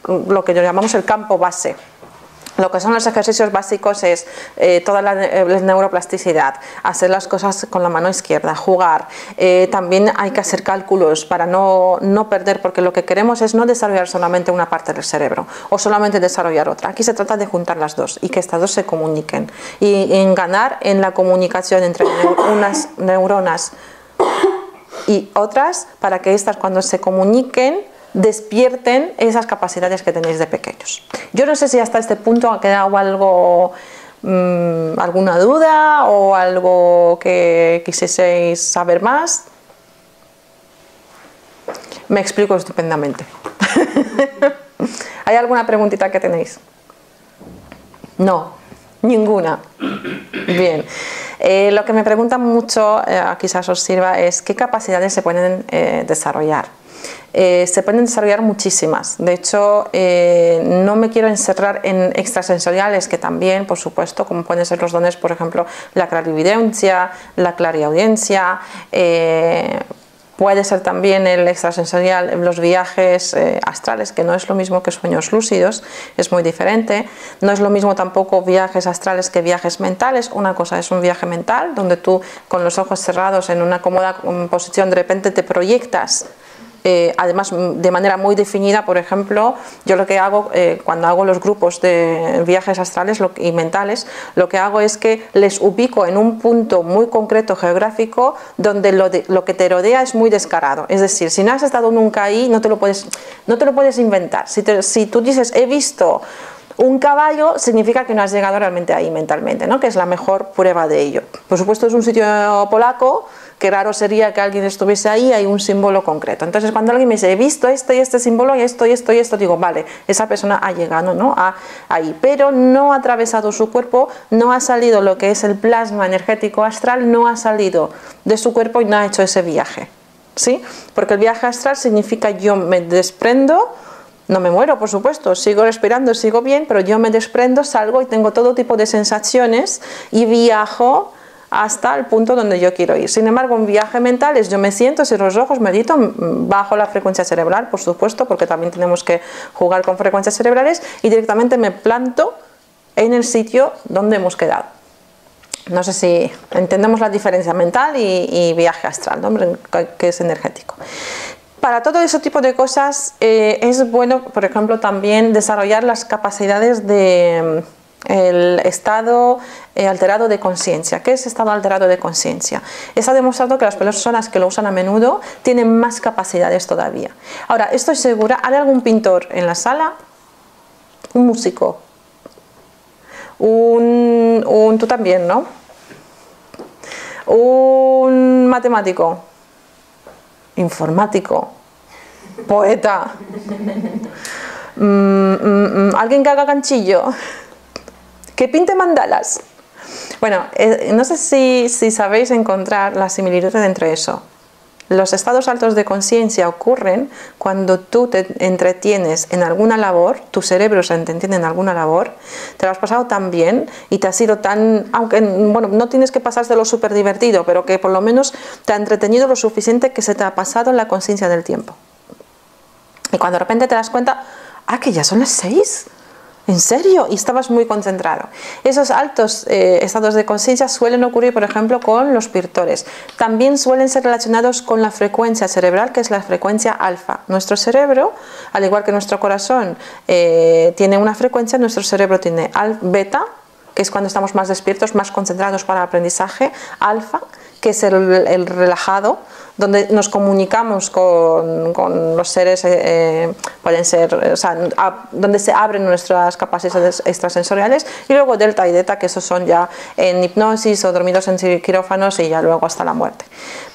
lo que llamamos el campo base. Lo que son los ejercicios básicos es eh, toda la, eh, neuroplasticidad, hacer las cosas con la mano izquierda, jugar. Eh, también hay que hacer cálculos para no, no, perder, porque lo que queremos es no desarrollar solamente una parte del cerebro o solamente desarrollar otra. Aquí se trata de juntar las dos y que estas dos se comuniquen y en ganar en la comunicación entre unas neuronas y otras para que estas cuando se comuniquen despierten esas capacidades que tenéis de pequeños. Yo no sé si hasta este punto ha quedado algo, mm, alguna duda o algo que quisieseis saber más. Me explico estupendamente. ¿Hay alguna preguntita que tenéis? No, ninguna. Bien. Eh, lo que me preguntan mucho, eh, quizás os sirva, es qué capacidades se pueden eh, desarrollar. Se pueden desarrollar muchísimas. De hecho, no me quiero encerrar en extrasensoriales, que también, por supuesto, como pueden ser los dones, por ejemplo, la clarividencia, la clariaudiencia, puede ser también el extrasensorial, los viajes astrales, que no es lo mismo que sueños lúcidos, es muy diferente. No es lo mismo tampoco viajes astrales que viajes mentales. Una cosa es un viaje mental, donde tú con los ojos cerrados en una cómoda posición de repente te proyectas eh, además de manera muy definida, por ejemplo, yo lo que hago eh, cuando hago los grupos de viajes astrales y mentales, lo que hago es que les ubico en un punto muy concreto geográfico donde lo, lo que te rodea es muy descarado. Es decir, si no has estado nunca ahí, no te lo puedes, no te lo puedes inventar. Si, si tú dices, he visto un caballo significa que no has llegado realmente ahí mentalmente, ¿no? que es la mejor prueba de ello. Por supuesto es un sitio polaco, que raro sería que alguien estuviese ahí, hay un símbolo concreto. Entonces cuando alguien me dice, he visto este y este símbolo y esto y esto y esto, digo, vale, esa persona ha llegado ¿no? a, ahí, pero no ha atravesado su cuerpo, no ha salido lo que es el plasma energético astral, no ha salido de su cuerpo y no ha hecho ese viaje. ¿Sí? Porque el viaje astral significa yo me desprendo no me muero, por supuesto, sigo respirando, sigo bien, pero yo me desprendo, salgo y tengo todo tipo de sensaciones y viajo hasta el punto donde yo quiero ir. Sin embargo, un viaje mental es yo me siento, cierro los ojos, medito, bajo la frecuencia cerebral, por supuesto, porque también tenemos que jugar con frecuencias cerebrales y directamente me planto en el sitio donde hemos quedado. No sé si entendemos la diferencia mental y, viaje astral, que es energético para todo ese tipo de cosas eh, es bueno, por ejemplo, también desarrollar las capacidades de el estado eh, alterado de conciencia. ¿Qué es estado alterado de conciencia? ha demostrado que las personas que lo usan a menudo tienen más capacidades todavía. Ahora, estoy segura, ¿hay algún pintor en la sala? Un músico. Un, un tú también, ¿no? Un matemático informático, poeta, mm, mm, mm, alguien que haga ganchillo, que pinte mandalas. Bueno, eh, no sé si, si sabéis encontrar la similitud entre eso. Los estados altos de conciencia ocurren cuando tú te entretienes en alguna labor, tu cerebro se entretiene en alguna labor, te lo has pasado tan bien y te ha sido tan, aunque bueno, no tienes que pasárselo súper divertido, pero que por lo menos te ha entretenido lo suficiente que se te ha pasado la conciencia del tiempo. Y cuando de repente te das cuenta, ah, que ya son las seis. ¿En serio? Y estabas muy concentrado. Esos altos eh, estados de conciencia suelen ocurrir, por ejemplo, con los pintores. También suelen ser relacionados con la frecuencia cerebral, que es la frecuencia alfa. Nuestro cerebro, al igual que nuestro corazón, eh, tiene una frecuencia, nuestro cerebro tiene beta, que es cuando estamos más despiertos, más concentrados para el aprendizaje, alfa, que es el relajado, donde nos comunicamos con, con los seres, eh, eh, pueden ser, o sea, donde se abren nuestras capacidades extrasensoriales, y luego delta y delta, que esos son ya en hipnosis o dormidos en quirófanos y ya luego hasta la muerte.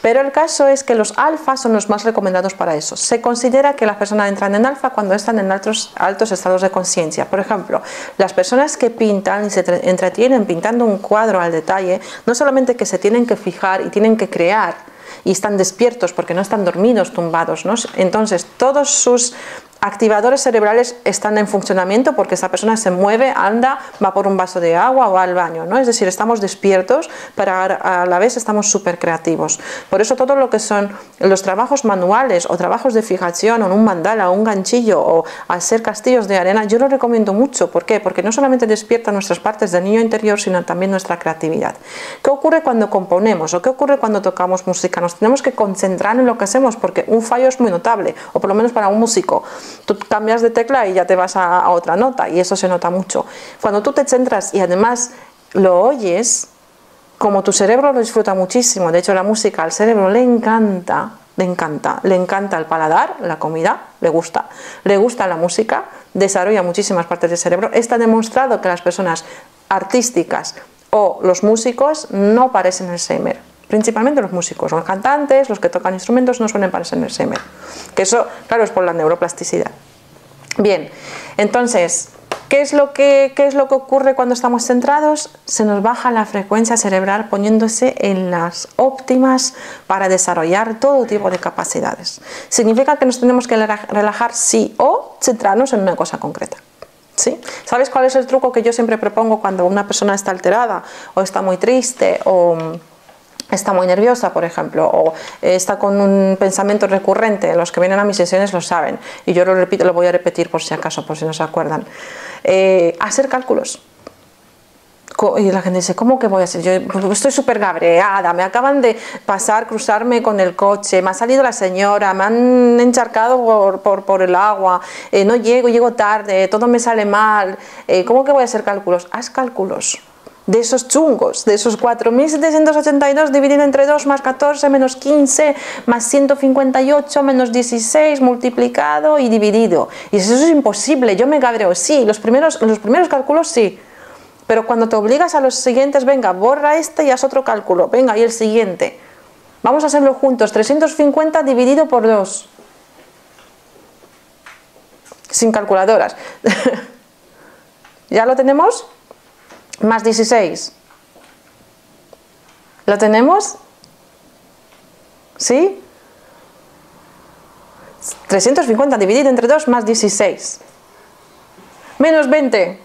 Pero el caso es que los alfa son los más recomendados para eso. Se considera que las personas entran en alfa cuando están en altos, altos estados de conciencia. Por ejemplo, las personas que pintan y se entretienen pintando un cuadro al detalle, no solamente que se tienen que fijar y tienen que crear, y están despiertos porque no están dormidos, tumbados. ¿no? Entonces, todos sus activadores cerebrales están en funcionamiento porque esa persona se mueve, anda, va por un vaso de agua o va al baño, ¿no? Es decir, estamos despiertos, pero a la vez estamos súper creativos. Por eso todo lo que son los trabajos manuales o trabajos de fijación o un mandala o un ganchillo o hacer castillos de arena, yo lo recomiendo mucho. ¿Por qué? Porque no solamente despierta nuestras partes del niño interior, sino también nuestra creatividad. ¿Qué ocurre cuando componemos o qué ocurre cuando tocamos música? Nos tenemos que concentrar en lo que hacemos porque un fallo es muy notable, o por lo menos para un músico tú cambias de tecla y ya te vas a, otra nota y eso se nota mucho. Cuando tú te centras y además lo oyes, como tu cerebro lo disfruta muchísimo, de hecho la música al cerebro le encanta, le encanta, le encanta el paladar, la comida, le gusta, le gusta la música, desarrolla muchísimas partes del cerebro. Está demostrado que las personas artísticas o los músicos no parecen Alzheimer principalmente los músicos, los cantantes, los que tocan instrumentos no suelen parecer Alzheimer. Que eso, claro, es por la neuroplasticidad. Bien, entonces, ¿qué es, lo que, ¿qué es lo que ocurre cuando estamos centrados? Se nos baja la frecuencia cerebral poniéndose en las óptimas para desarrollar todo tipo de capacidades. Significa que nos tenemos que relajar sí o centrarnos en una cosa concreta. ¿Sí? ¿Sabes cuál es el truco que yo siempre propongo cuando una persona está alterada o está muy triste o está muy nerviosa, por ejemplo, o está con un pensamiento recurrente, los que vienen a mis sesiones lo saben, y yo lo repito, lo voy a repetir por si acaso, por si no se acuerdan. Eh, hacer cálculos. Y la gente dice, ¿cómo que voy a hacer? Yo pues, estoy súper gabreada, me acaban de pasar, cruzarme con el coche, me ha salido la señora, me han encharcado por, por, el agua, eh, no llego, llego tarde, todo me sale mal. Eh, ¿Cómo que voy a hacer cálculos? Haz cálculos de esos chungos, de esos 4.782 dividido entre 2 más 14 menos 15 más 158 menos 16 multiplicado y dividido. Y eso es imposible, yo me cabreo, sí, los primeros, los primeros cálculos sí, pero cuando te obligas a los siguientes, venga, borra este y haz otro cálculo, venga, y el siguiente. Vamos a hacerlo juntos, 350 dividido por 2. Sin calculadoras. ¿Ya lo tenemos? Más 16. ¿Lo tenemos? ¿Sí? 350 dividido entre 2 más 16. Menos 20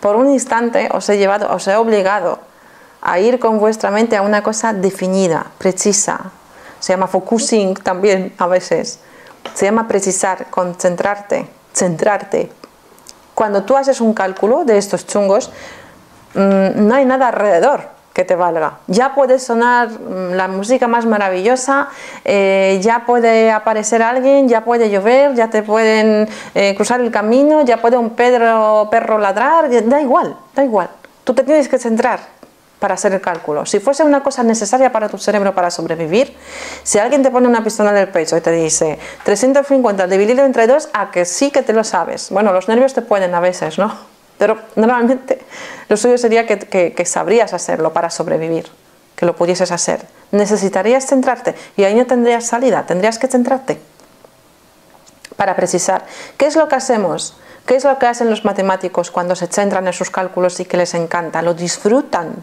por un instante os he llevado, os he obligado a ir con vuestra mente a una cosa definida, precisa. Se llama focusing también a veces. Se llama precisar, concentrarte, centrarte. Cuando tú haces un cálculo de estos chungos, no hay nada alrededor que te valga. Ya puede sonar mm, la música más maravillosa, eh, ya puede aparecer alguien, ya puede llover, ya te pueden eh, cruzar el camino, ya puede un pedro, perro ladrar, da igual, da igual. Tú te tienes que centrar para hacer el cálculo. Si fuese una cosa necesaria para tu cerebro para sobrevivir, si alguien te pone una pistola en el pecho y te dice 350 dividido entre dos, a que sí que te lo sabes. Bueno, los nervios te pueden a veces, ¿no? Pero normalmente lo suyo sería que, sabrías hacerlo para sobrevivir, que lo pudieses hacer. Necesitarías centrarte y ahí no tendrías salida, tendrías que centrarte para precisar. ¿Qué es lo que hacemos? ¿Qué es lo que hacen los matemáticos cuando se centran en sus cálculos y que les encanta? Lo disfrutan.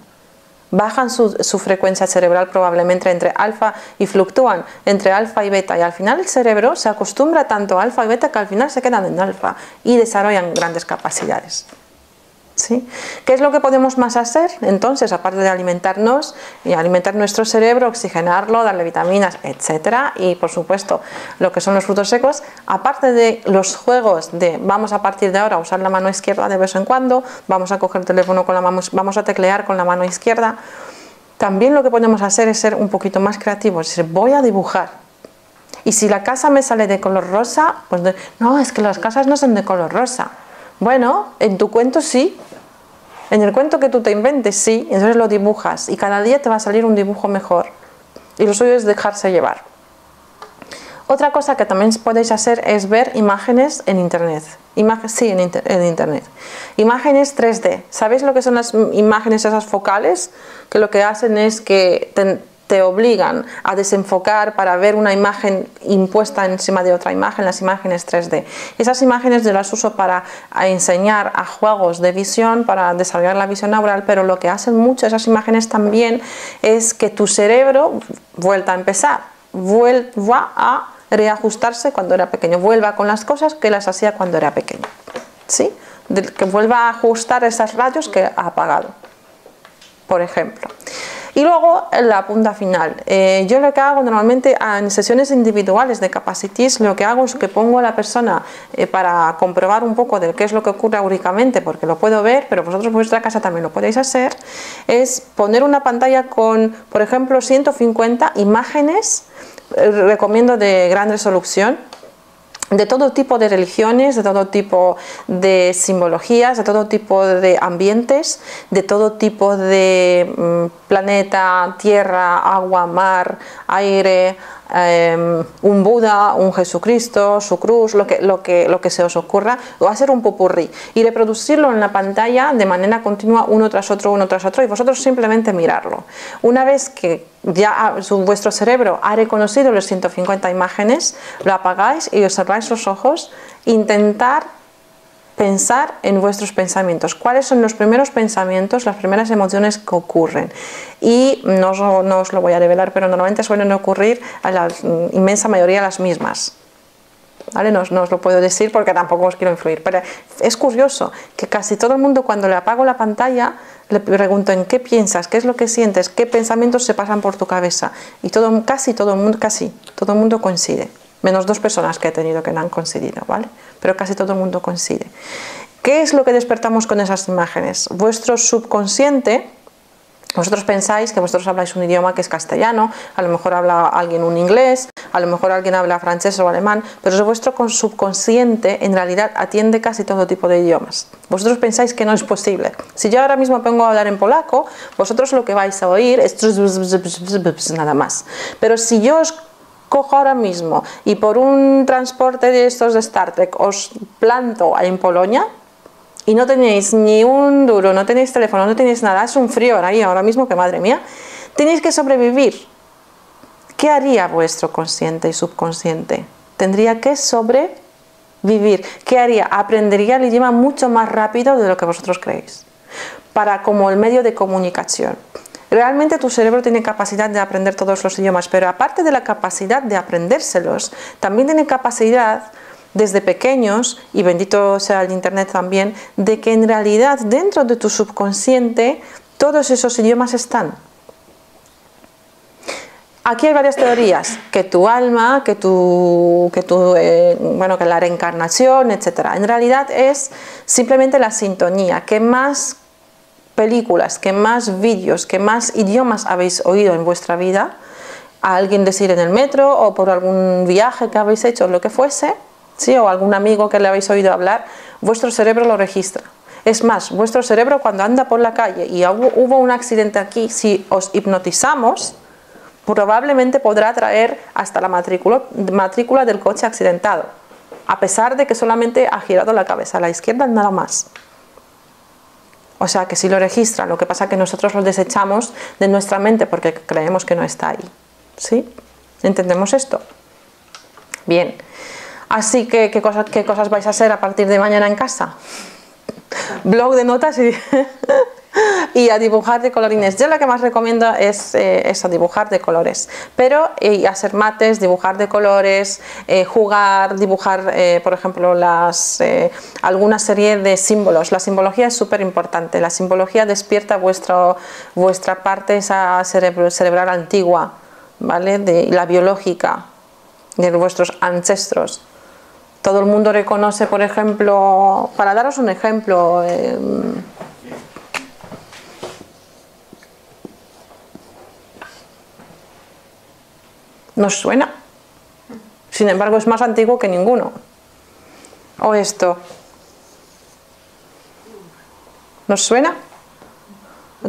Bajan su, su frecuencia cerebral probablemente entre alfa y fluctúan entre alfa y beta y al final el cerebro se acostumbra tanto a alfa y beta que al final se quedan en alfa y desarrollan grandes capacidades. ¿Qué es lo que podemos más hacer? Entonces, aparte de alimentarnos y alimentar nuestro cerebro, oxigenarlo, darle vitaminas, etcétera, y por supuesto lo que son los frutos secos, aparte de los juegos de vamos a partir de ahora a usar la mano izquierda de vez en cuando, vamos a coger el teléfono con la mano, vamos a teclear con la mano izquierda, también lo que podemos hacer es ser un poquito más creativos, es decir, voy a dibujar. Y si la casa me sale de color rosa, pues no, es que las casas no son de color rosa. Bueno, en tu cuento sí, en el cuento que tú te inventes, sí, entonces lo dibujas y cada día te va a salir un dibujo mejor. Y lo suyo es dejarse llevar. Otra cosa que también podéis hacer es ver imágenes en internet. sí, en, en, internet. Imágenes 3D. ¿Sabéis lo que son las imágenes esas focales? Que lo que hacen es que te obligan a desenfocar para ver una imagen impuesta encima de otra imagen, las imágenes 3D. Esas imágenes yo las uso para enseñar a juegos de visión, para desarrollar la visión neural, pero lo que hacen mucho esas imágenes también es que tu cerebro vuelva a empezar, vuelva a reajustarse cuando era pequeño, vuelva con las cosas que las hacía cuando era pequeño. ¿Sí? que vuelva a ajustar esas rayos que ha apagado, por ejemplo. Y luego la punta final. Eh, yo lo que hago normalmente en sesiones individuales de Capacities, lo que hago es que pongo a la persona eh, para comprobar un poco de qué es lo que ocurre auricamente, porque lo puedo ver, pero vosotros en vuestra casa también lo podéis hacer, es poner una pantalla con, por ejemplo, 150 imágenes, eh, recomiendo de gran resolución, de todo tipo de religiones, de todo tipo de simbologías, de todo tipo de ambientes, de todo tipo de mm, planeta, tierra, agua, mar, aire, Em, un Buda, un Jesucristo, su cruz, lo que, lo, que, lo que se os ocurra, o hacer un popurrí y reproducirlo en la pantalla de manera continua uno tras otro, uno tras otro y vosotros simplemente mirarlo. Una vez que ya vuestro cerebro ha reconocido los 150 imágenes, lo apagáis y os cerráis los ojos, intentar pensar en vuestros pensamientos. ¿Cuáles son los primeros pensamientos, las primeras emociones que ocurren? Y no, os lo voy a revelar, pero normalmente suelen ocurrir a la inmensa mayoría las mismas. No, no, os lo puedo decir porque tampoco os quiero influir, pero es curioso que casi todo el mundo cuando le apago la pantalla le pregunto en qué piensas, qué es lo que sientes, qué pensamientos se pasan por tu cabeza y todo, casi todo el mundo, casi todo el mundo coincide menos dos personas que he tenido que no han coincidido, ¿vale? Pero casi todo el mundo coincide. ¿Qué es lo que despertamos con esas imágenes? Vuestro subconsciente vosotros pensáis que vosotros habláis un idioma que es castellano, a lo mejor habla alguien un inglés, a lo mejor alguien habla francés o alemán, pero vuestro subconsciente en realidad atiende casi todo tipo de idiomas. Vosotros pensáis que no es posible. Si yo ahora mismo pongo a hablar en polaco, vosotros lo que vais a oír es nada más. Pero si yo os cojo ahora mismo y por un transporte de estos de Star Trek os planto en Polonia, y no tenéis ni un duro, no tenéis teléfono, no tenéis nada, es un frío ahí ahora mismo que madre mía, tenéis que sobrevivir. ¿Qué haría vuestro consciente y subconsciente? Tendría que sobrevivir. ¿Qué haría? Aprendería el idioma mucho más rápido de lo que vosotros creéis. Para como el medio de comunicación. Realmente tu cerebro tiene capacidad de aprender todos los idiomas, pero aparte de la capacidad de aprendérselos, también tiene capacidad desde pequeños, y bendito sea el Internet también, de que en realidad dentro de tu subconsciente todos esos idiomas están. Aquí hay varias teorías, que tu alma, que tu, que tu eh, bueno, que la reencarnación, etc. En realidad es simplemente la sintonía, que más películas, que más vídeos, que más idiomas habéis oído en vuestra vida, a alguien decir en el metro o por algún viaje que habéis hecho, lo que fuese, ¿sí? o algún amigo que le habéis oído hablar, vuestro cerebro lo registra. Es más, vuestro cerebro cuando anda por la calle y hubo un accidente aquí, si os hipnotizamos, probablemente podrá traer hasta la matrícula, del coche accidentado, a pesar de que solamente ha girado la cabeza a la izquierda, nada más. O sea que si lo registra, lo que pasa es que nosotros lo desechamos de nuestra mente porque creemos que no está ahí. ¿Sí? ¿Entendemos esto? Bien. Así que, ¿qué cosas, ¿qué cosas vais a hacer a partir de mañana en casa? Blog de notas y, a dibujar de colorines. Yo lo que más recomiendo es eh, eso, dibujar de colores. Pero eh, hacer mates, dibujar de colores, eh, jugar, dibujar, por ejemplo, las, alguna serie de símbolos. La simbología es súper importante. La simbología despierta vuestro, vuestra parte esa cerebral antigua, ¿vale? De la biológica de vuestros ancestros. Todo el mundo reconoce, por ejemplo, para daros un ejemplo, eh, nos suena. Sin embargo, es más antiguo que ninguno. O esto. ¿Nos suena?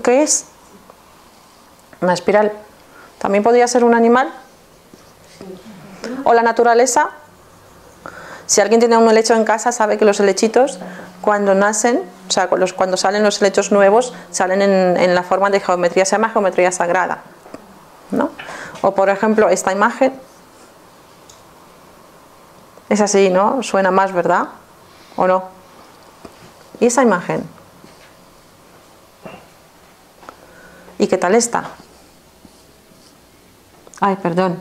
¿Qué es? Una espiral. ¿También podría ser un animal? ¿O la naturaleza? Si alguien tiene un helecho en casa, sabe que los helechitos, cuando nacen, o sea, cuando salen los helechos nuevos, salen en, la forma de geometría, se llama geometría sagrada. ¿no? O por ejemplo, esta imagen, es así, ¿no? Suena más, ¿verdad? ¿O no? ¿Y esa imagen? ¿Y qué tal está? Ay, perdón.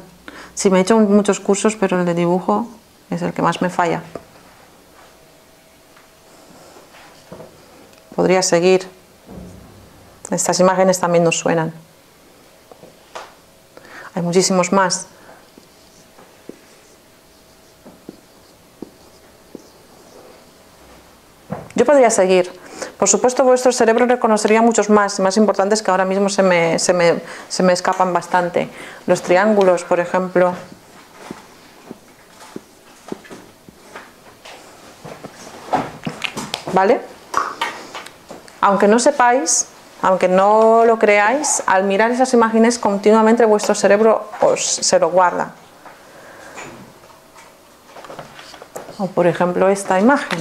Si me he hecho muchos cursos, pero el de dibujo es el que más me falla. Podría seguir. Estas imágenes también nos suenan. Hay muchísimos más. Yo podría seguir. Por supuesto, vuestro cerebro reconocería muchos más, más importantes que ahora mismo se me, se me, se me escapan bastante. Los triángulos, por ejemplo. ¿Vale? Aunque no sepáis, aunque no lo creáis, al mirar esas imágenes continuamente vuestro cerebro os se lo guarda. O por ejemplo esta imagen.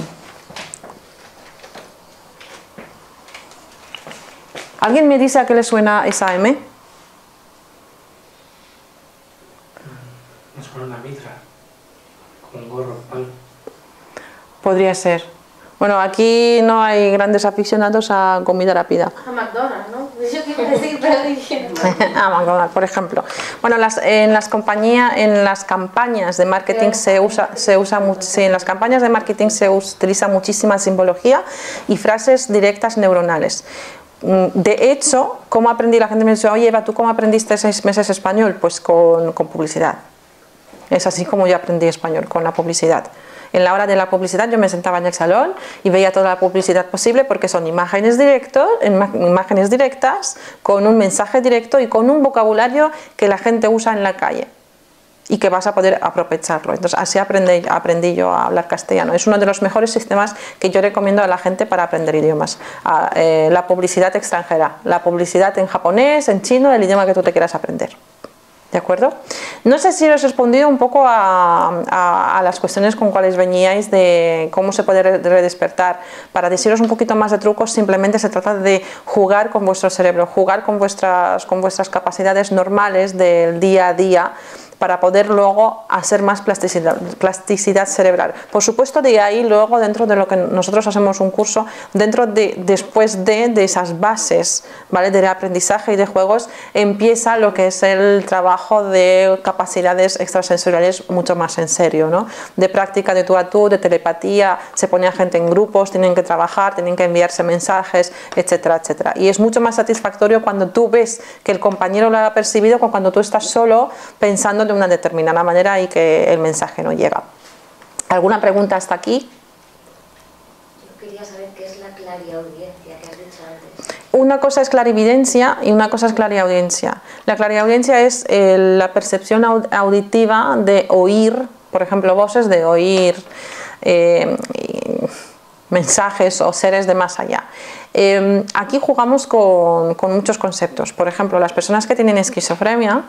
¿Alguien me dice a qué le suena esa M? Es con una mitra, con gorro. Podría ser. Bueno, aquí no hay grandes aficionados a comida rápida. A McDonald's, ¿no? Pues yo quiero decir, a McDonald's, por ejemplo. Bueno, las, en las compañías, en las campañas de marketing se usa, se usa sí, en las campañas de marketing se utiliza muchísima simbología y frases directas neuronales. Mm, de hecho, ¿cómo aprendí? La gente me dice, oye Eva, ¿tú cómo aprendiste seis meses español? Pues con, con publicidad. Es así como yo aprendí español, con la publicidad. En la hora de la publicidad yo me sentaba en el salón y veía toda la publicidad posible porque son imágenes, imágenes directas con un mensaje directo y con un vocabulario que la gente usa en la calle y que vas a poder aprovecharlo. Entonces así aprendí, aprendí yo a hablar castellano. Es uno de los mejores sistemas que yo recomiendo a la gente para aprender idiomas. Eh, la publicidad extranjera, la publicidad en japonés, en chino, el idioma que tú te quieras aprender. ¿De acuerdo? No sé si he respondido un poco a, las cuestiones con cuales veníais de cómo se puede redespertar. Para deciros un poquito más de trucos, simplemente se trata de jugar con vuestro cerebro, jugar con vuestras, con vuestras capacidades normales del día a día para poder luego hacer más plasticidad, cerebral. Por supuesto, de ahí luego dentro de lo que nosotros hacemos un curso, dentro de, después de, de esas bases ¿vale? de aprendizaje y de juegos, empieza lo que es el trabajo de capacidades extrasensoriales mucho más en serio, ¿no? de práctica de tú a tú, de telepatía, se pone a gente en grupos, tienen que trabajar, tienen que enviarse mensajes, etcétera, etcétera. Y es mucho más satisfactorio cuando tú ves que el compañero lo ha percibido cuando tú estás solo pensando de una determinada manera y que el mensaje no llega. ¿Alguna pregunta hasta aquí? Yo quería saber qué es la clariaudiencia que has dicho antes. Una cosa es clarividencia y una cosa es clariaudiencia. La clariaudiencia es eh, la percepción auditiva de oír, por ejemplo, voces, de oír eh, mensajes o seres de más allá. Eh, aquí jugamos con, con muchos conceptos. Por ejemplo, las personas que tienen esquizofrenia,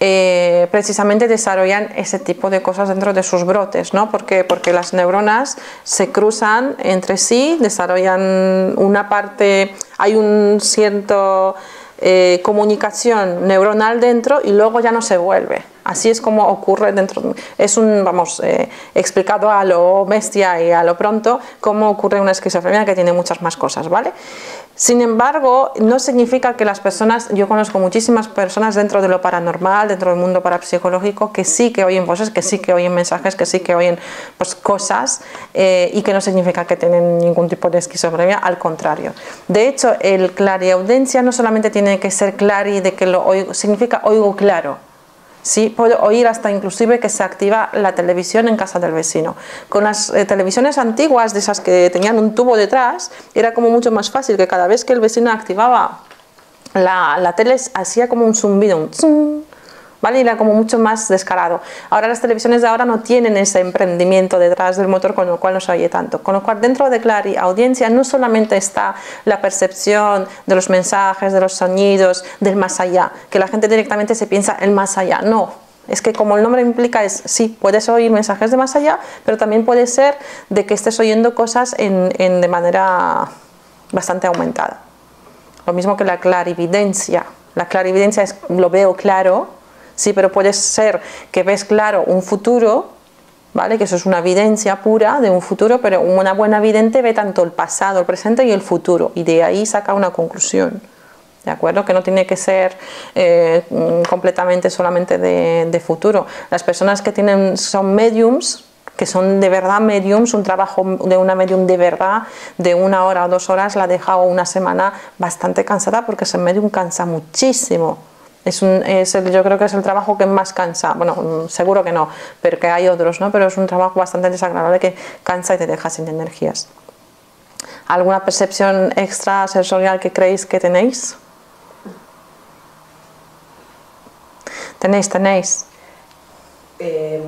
eh, precisamente desarrollan ese tipo de cosas dentro de sus brotes, ¿no? Porque, las neuronas se cruzan entre sí, desarrollan una parte, hay un cierto eh, comunicación neuronal dentro y luego ya no se vuelve. Así es como ocurre dentro, es un, vamos, eh, explicado a lo bestia y a lo pronto, cómo ocurre una esquizofrenia que tiene muchas más cosas, ¿vale? Sin embargo, no significa que las personas, yo conozco muchísimas personas dentro de lo paranormal, dentro del mundo parapsicológico, que sí que oyen voces, que sí que oyen mensajes, que sí que oyen pues, cosas eh, y que no significa que tienen ningún tipo de esquizofrenia, al contrario. De hecho, el clariaudencia no solamente tiene que ser clari de que lo oigo, significa oigo claro ¿sí? Puedo oír hasta inclusive que se activa la televisión en casa del vecino. Con las eh, televisiones antiguas, de esas que tenían un tubo detrás, era como mucho más fácil que cada vez que el vecino activaba la, la tele hacía como un zumbido, un ¿vale? Y era como mucho más descarado. Ahora las televisiones de ahora no tienen ese emprendimiento detrás del motor con lo cual no se oye tanto. Con lo cual dentro de Clari Audiencia no solamente está la percepción de los mensajes, de los sonidos, del más allá, que la gente directamente se piensa el más allá. No, es que como el nombre implica es, sí, puedes oír mensajes de más allá, pero también puede ser de que estés oyendo cosas en, en, de manera bastante aumentada. Lo mismo que la clarividencia. La clarividencia es lo veo claro, Sí, pero puede ser que ves claro un futuro, ¿vale? Que eso es una evidencia pura de un futuro, pero una buena vidente ve tanto el pasado, el presente y el futuro, y de ahí saca una conclusión. ¿De acuerdo? Que no tiene que ser eh, completamente solamente de, futuro. Las personas que tienen, son mediums, que son de verdad mediums, un trabajo de una medium de verdad, de una hora o dos horas, la deja una semana bastante cansada porque ese medium cansa muchísimo. Es un, es el, yo creo que es el trabajo que más cansa, bueno, mm, seguro que no, pero que hay otros, ¿no? Pero es un trabajo bastante desagradable que cansa y te deja sin energías. ¿Alguna percepción extrasensorial que creéis que tenéis? Tenéis, tenéis. Eh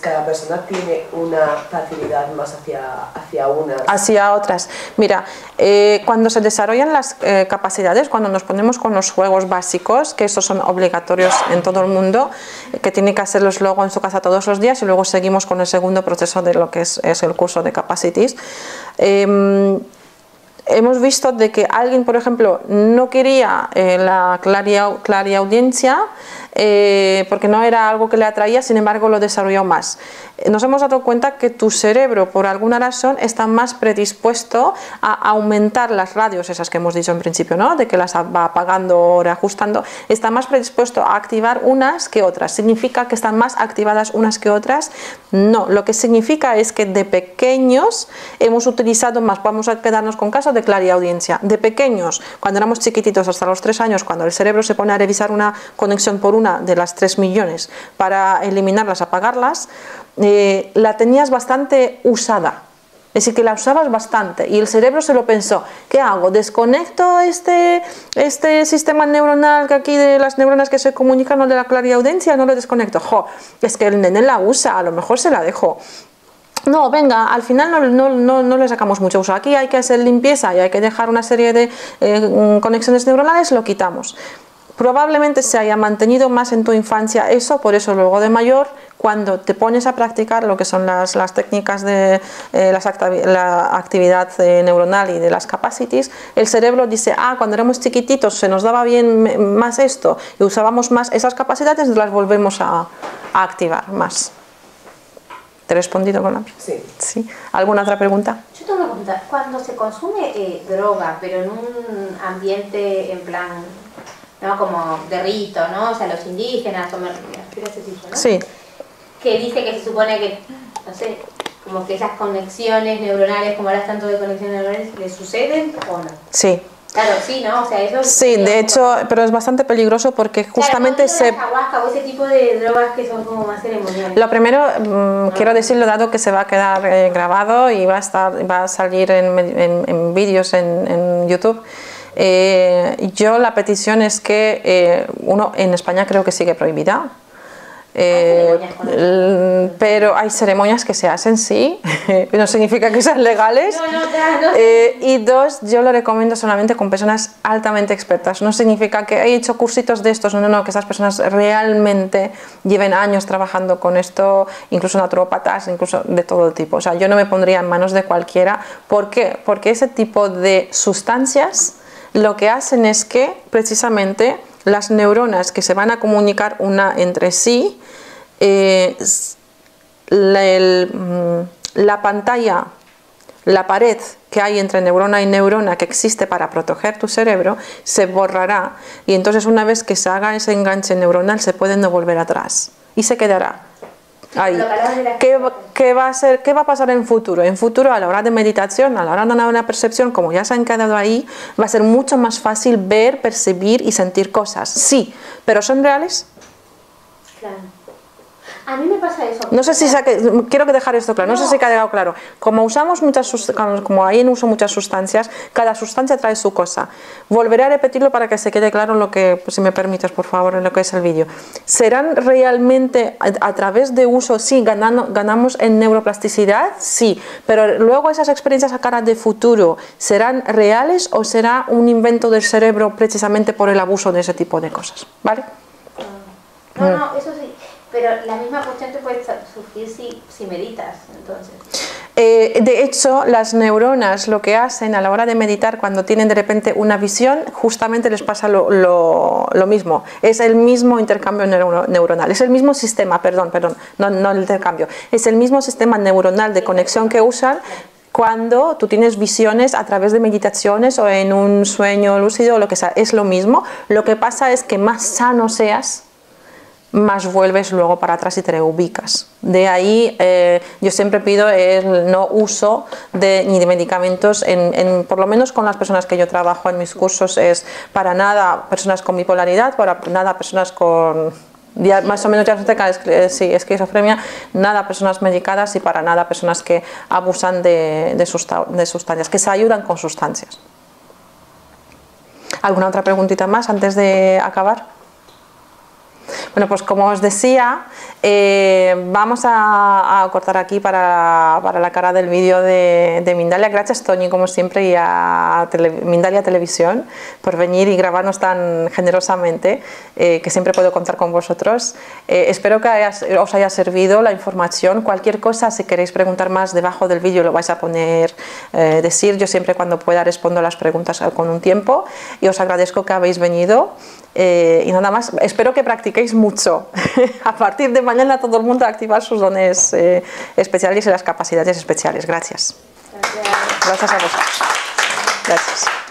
cada persona tiene una facilidad más hacia, hacia unas. Hacia otras. Mira, eh, cuando se desarrollan las eh, capacidades, cuando nos ponemos con los juegos básicos, que estos son obligatorios en todo el mundo, que tiene que hacerlos luego en su casa todos los días y luego seguimos con el segundo proceso de lo que es, es el curso de Capacities. Eh, hemos visto de que alguien, por ejemplo, no quería eh, la clariaudiencia eh, porque no era algo que le atraía, sin embargo lo desarrolló más nos hemos dado cuenta que tu cerebro por alguna razón está más predispuesto a aumentar las radios, esas que hemos dicho en principio, ¿no? de que las va apagando o reajustando, está más predispuesto a activar unas que otras. ¿Significa que están más activadas unas que otras? No, lo que significa es que de pequeños hemos utilizado más, vamos a quedarnos con casos de audiencia. de pequeños, cuando éramos chiquititos hasta los tres años, cuando el cerebro se pone a revisar una conexión por una de las 3 millones para eliminarlas, apagarlas, eh, la tenías bastante usada. Es decir, que la usabas bastante y el cerebro se lo pensó, ¿qué hago? ¿Desconecto este, este sistema neuronal que aquí de las neuronas que se comunican o de la clariaudiencia? No lo desconecto. Jo, es que el nene la usa, a lo mejor se la dejo. No, venga, al final no, no, no, le sacamos mucho uso. Aquí hay que hacer limpieza y hay que dejar una serie de eh, conexiones neuronales, lo quitamos probablemente se haya mantenido más en tu infancia eso, por eso luego de mayor, cuando te pones a practicar lo que son las, las técnicas de eh, la actividad eh, neuronal y de las capacities, el cerebro dice, ah, cuando éramos chiquititos se nos daba bien más esto y usábamos más esas capacidades, las volvemos a, activar más. ¿Te he respondido con la Sí. sí. ¿Alguna otra pregunta? Yo tengo una pregunta. Cuando se consume eh, droga, pero en un ambiente en plan ¿no? Como de rito, ¿no? O sea, los indígenas, o me, ¿no? Sí. Que dice que se supone que, no sé, como que esas conexiones neuronales, como hablas tanto de conexiones neuronales, ¿le suceden o no? Sí. Claro, sí, ¿no? O sea, eso... Sí, de hecho, pero es bastante peligroso porque justamente se... o ese tipo de drogas que son como más ceremoniales. Lo primero, mm, quiero decirlo, dado que se va a quedar eh, grabado y va a, estar, va a salir en, en, en vídeos en, en YouTube, eh, yo la petición es que eh, uno en España creo que sigue prohibida. Eh, pero hay ceremonias que se hacen, sí, no significa que sean legales. y dos, yo lo recomiendo solamente con personas altamente expertas. No significa que he hecho cursitos de estos, no, no, que esas personas realmente lleven años trabajando con esto, incluso naturópatas, incluso de todo tipo. O sea, yo no me pondría en manos de cualquiera. ¿Por qué? Porque ese tipo de sustancias lo que hacen es que precisamente las neuronas que se van a comunicar una entre sí, eh, mm, la, pantalla, la pared que hay entre neurona y neurona que existe para proteger tu cerebro, se borrará y entonces una vez que se haga ese enganche neuronal se puede no volver atrás y se quedará. ¿Qué, va a ser, ¿Qué va a pasar en futuro? En futuro, a la hora de meditación, a la hora de una percepción, como ya se han quedado ahí, va a ser mucho más fácil ver, percibir y sentir cosas. Sí, pero ¿son reales? Claro. A mí me pasa eso. No sé si quiero que dejar esto claro, no, sé si ha quedado claro. Como usamos muchas como hay en uso muchas sustancias, cada sustancia trae su cosa. Volveré a repetirlo para que se quede claro lo que, pues, si me permites, por favor, en lo que es el vídeo. ¿Serán realmente a, través de uso, sí, ganando, ganamos en neuroplasticidad? Sí, pero luego esas experiencias a cara de futuro, ¿serán reales o será un invento del cerebro precisamente por el abuso de ese tipo de cosas? ¿Vale? No, no, eso sí. Pero la misma cuestión te puede surgir si, si meditas, entonces. Eh, de hecho, las neuronas lo que hacen a la hora de meditar, cuando tienen de repente una visión, justamente les pasa lo, lo, mismo. Es el mismo intercambio neuronal, es el mismo sistema, perdón, perdón, no, no el intercambio, es el mismo sistema neuronal de conexión que usan cuando tú tienes visiones a través de meditaciones o en un sueño lúcido o lo que sea, es lo mismo. Lo que pasa es que más sano seas, más vuelves luego para atrás y te reubicas. De ahí eh, yo siempre pido el no uso de, ni de medicamentos, en, por lo menos con las personas que yo trabajo en mis cursos, es para nada personas con bipolaridad, para nada personas con más o menos diagnóstica sí, esquizofrenia, nada personas medicadas y para nada personas que abusan de, de sustancias, que se ayudan con sustancias. ¿Alguna otra preguntita más antes de acabar? Bueno, pues como os decía, eh, vamos a, cortar aquí para, la cara del vídeo de, Mindalia. Gracias, Toñi, como siempre, y a Mindalia Televisión por venir y grabarnos tan generosamente, eh, que siempre puedo contar con vosotros. Eh, espero que os haya servido la información. Cualquier cosa, si queréis preguntar más debajo del vídeo, lo vais a poner, decir. Yo siempre cuando pueda respondo las preguntas con un tiempo y os agradezco que habéis venido. Y nada más, espero que practiquéis mucho. a partir de mañana todo el mundo a activar sus dones eh, especiales y las capacidades especiales. Gracias. Gracias. Gracias a vosotros. Gracias.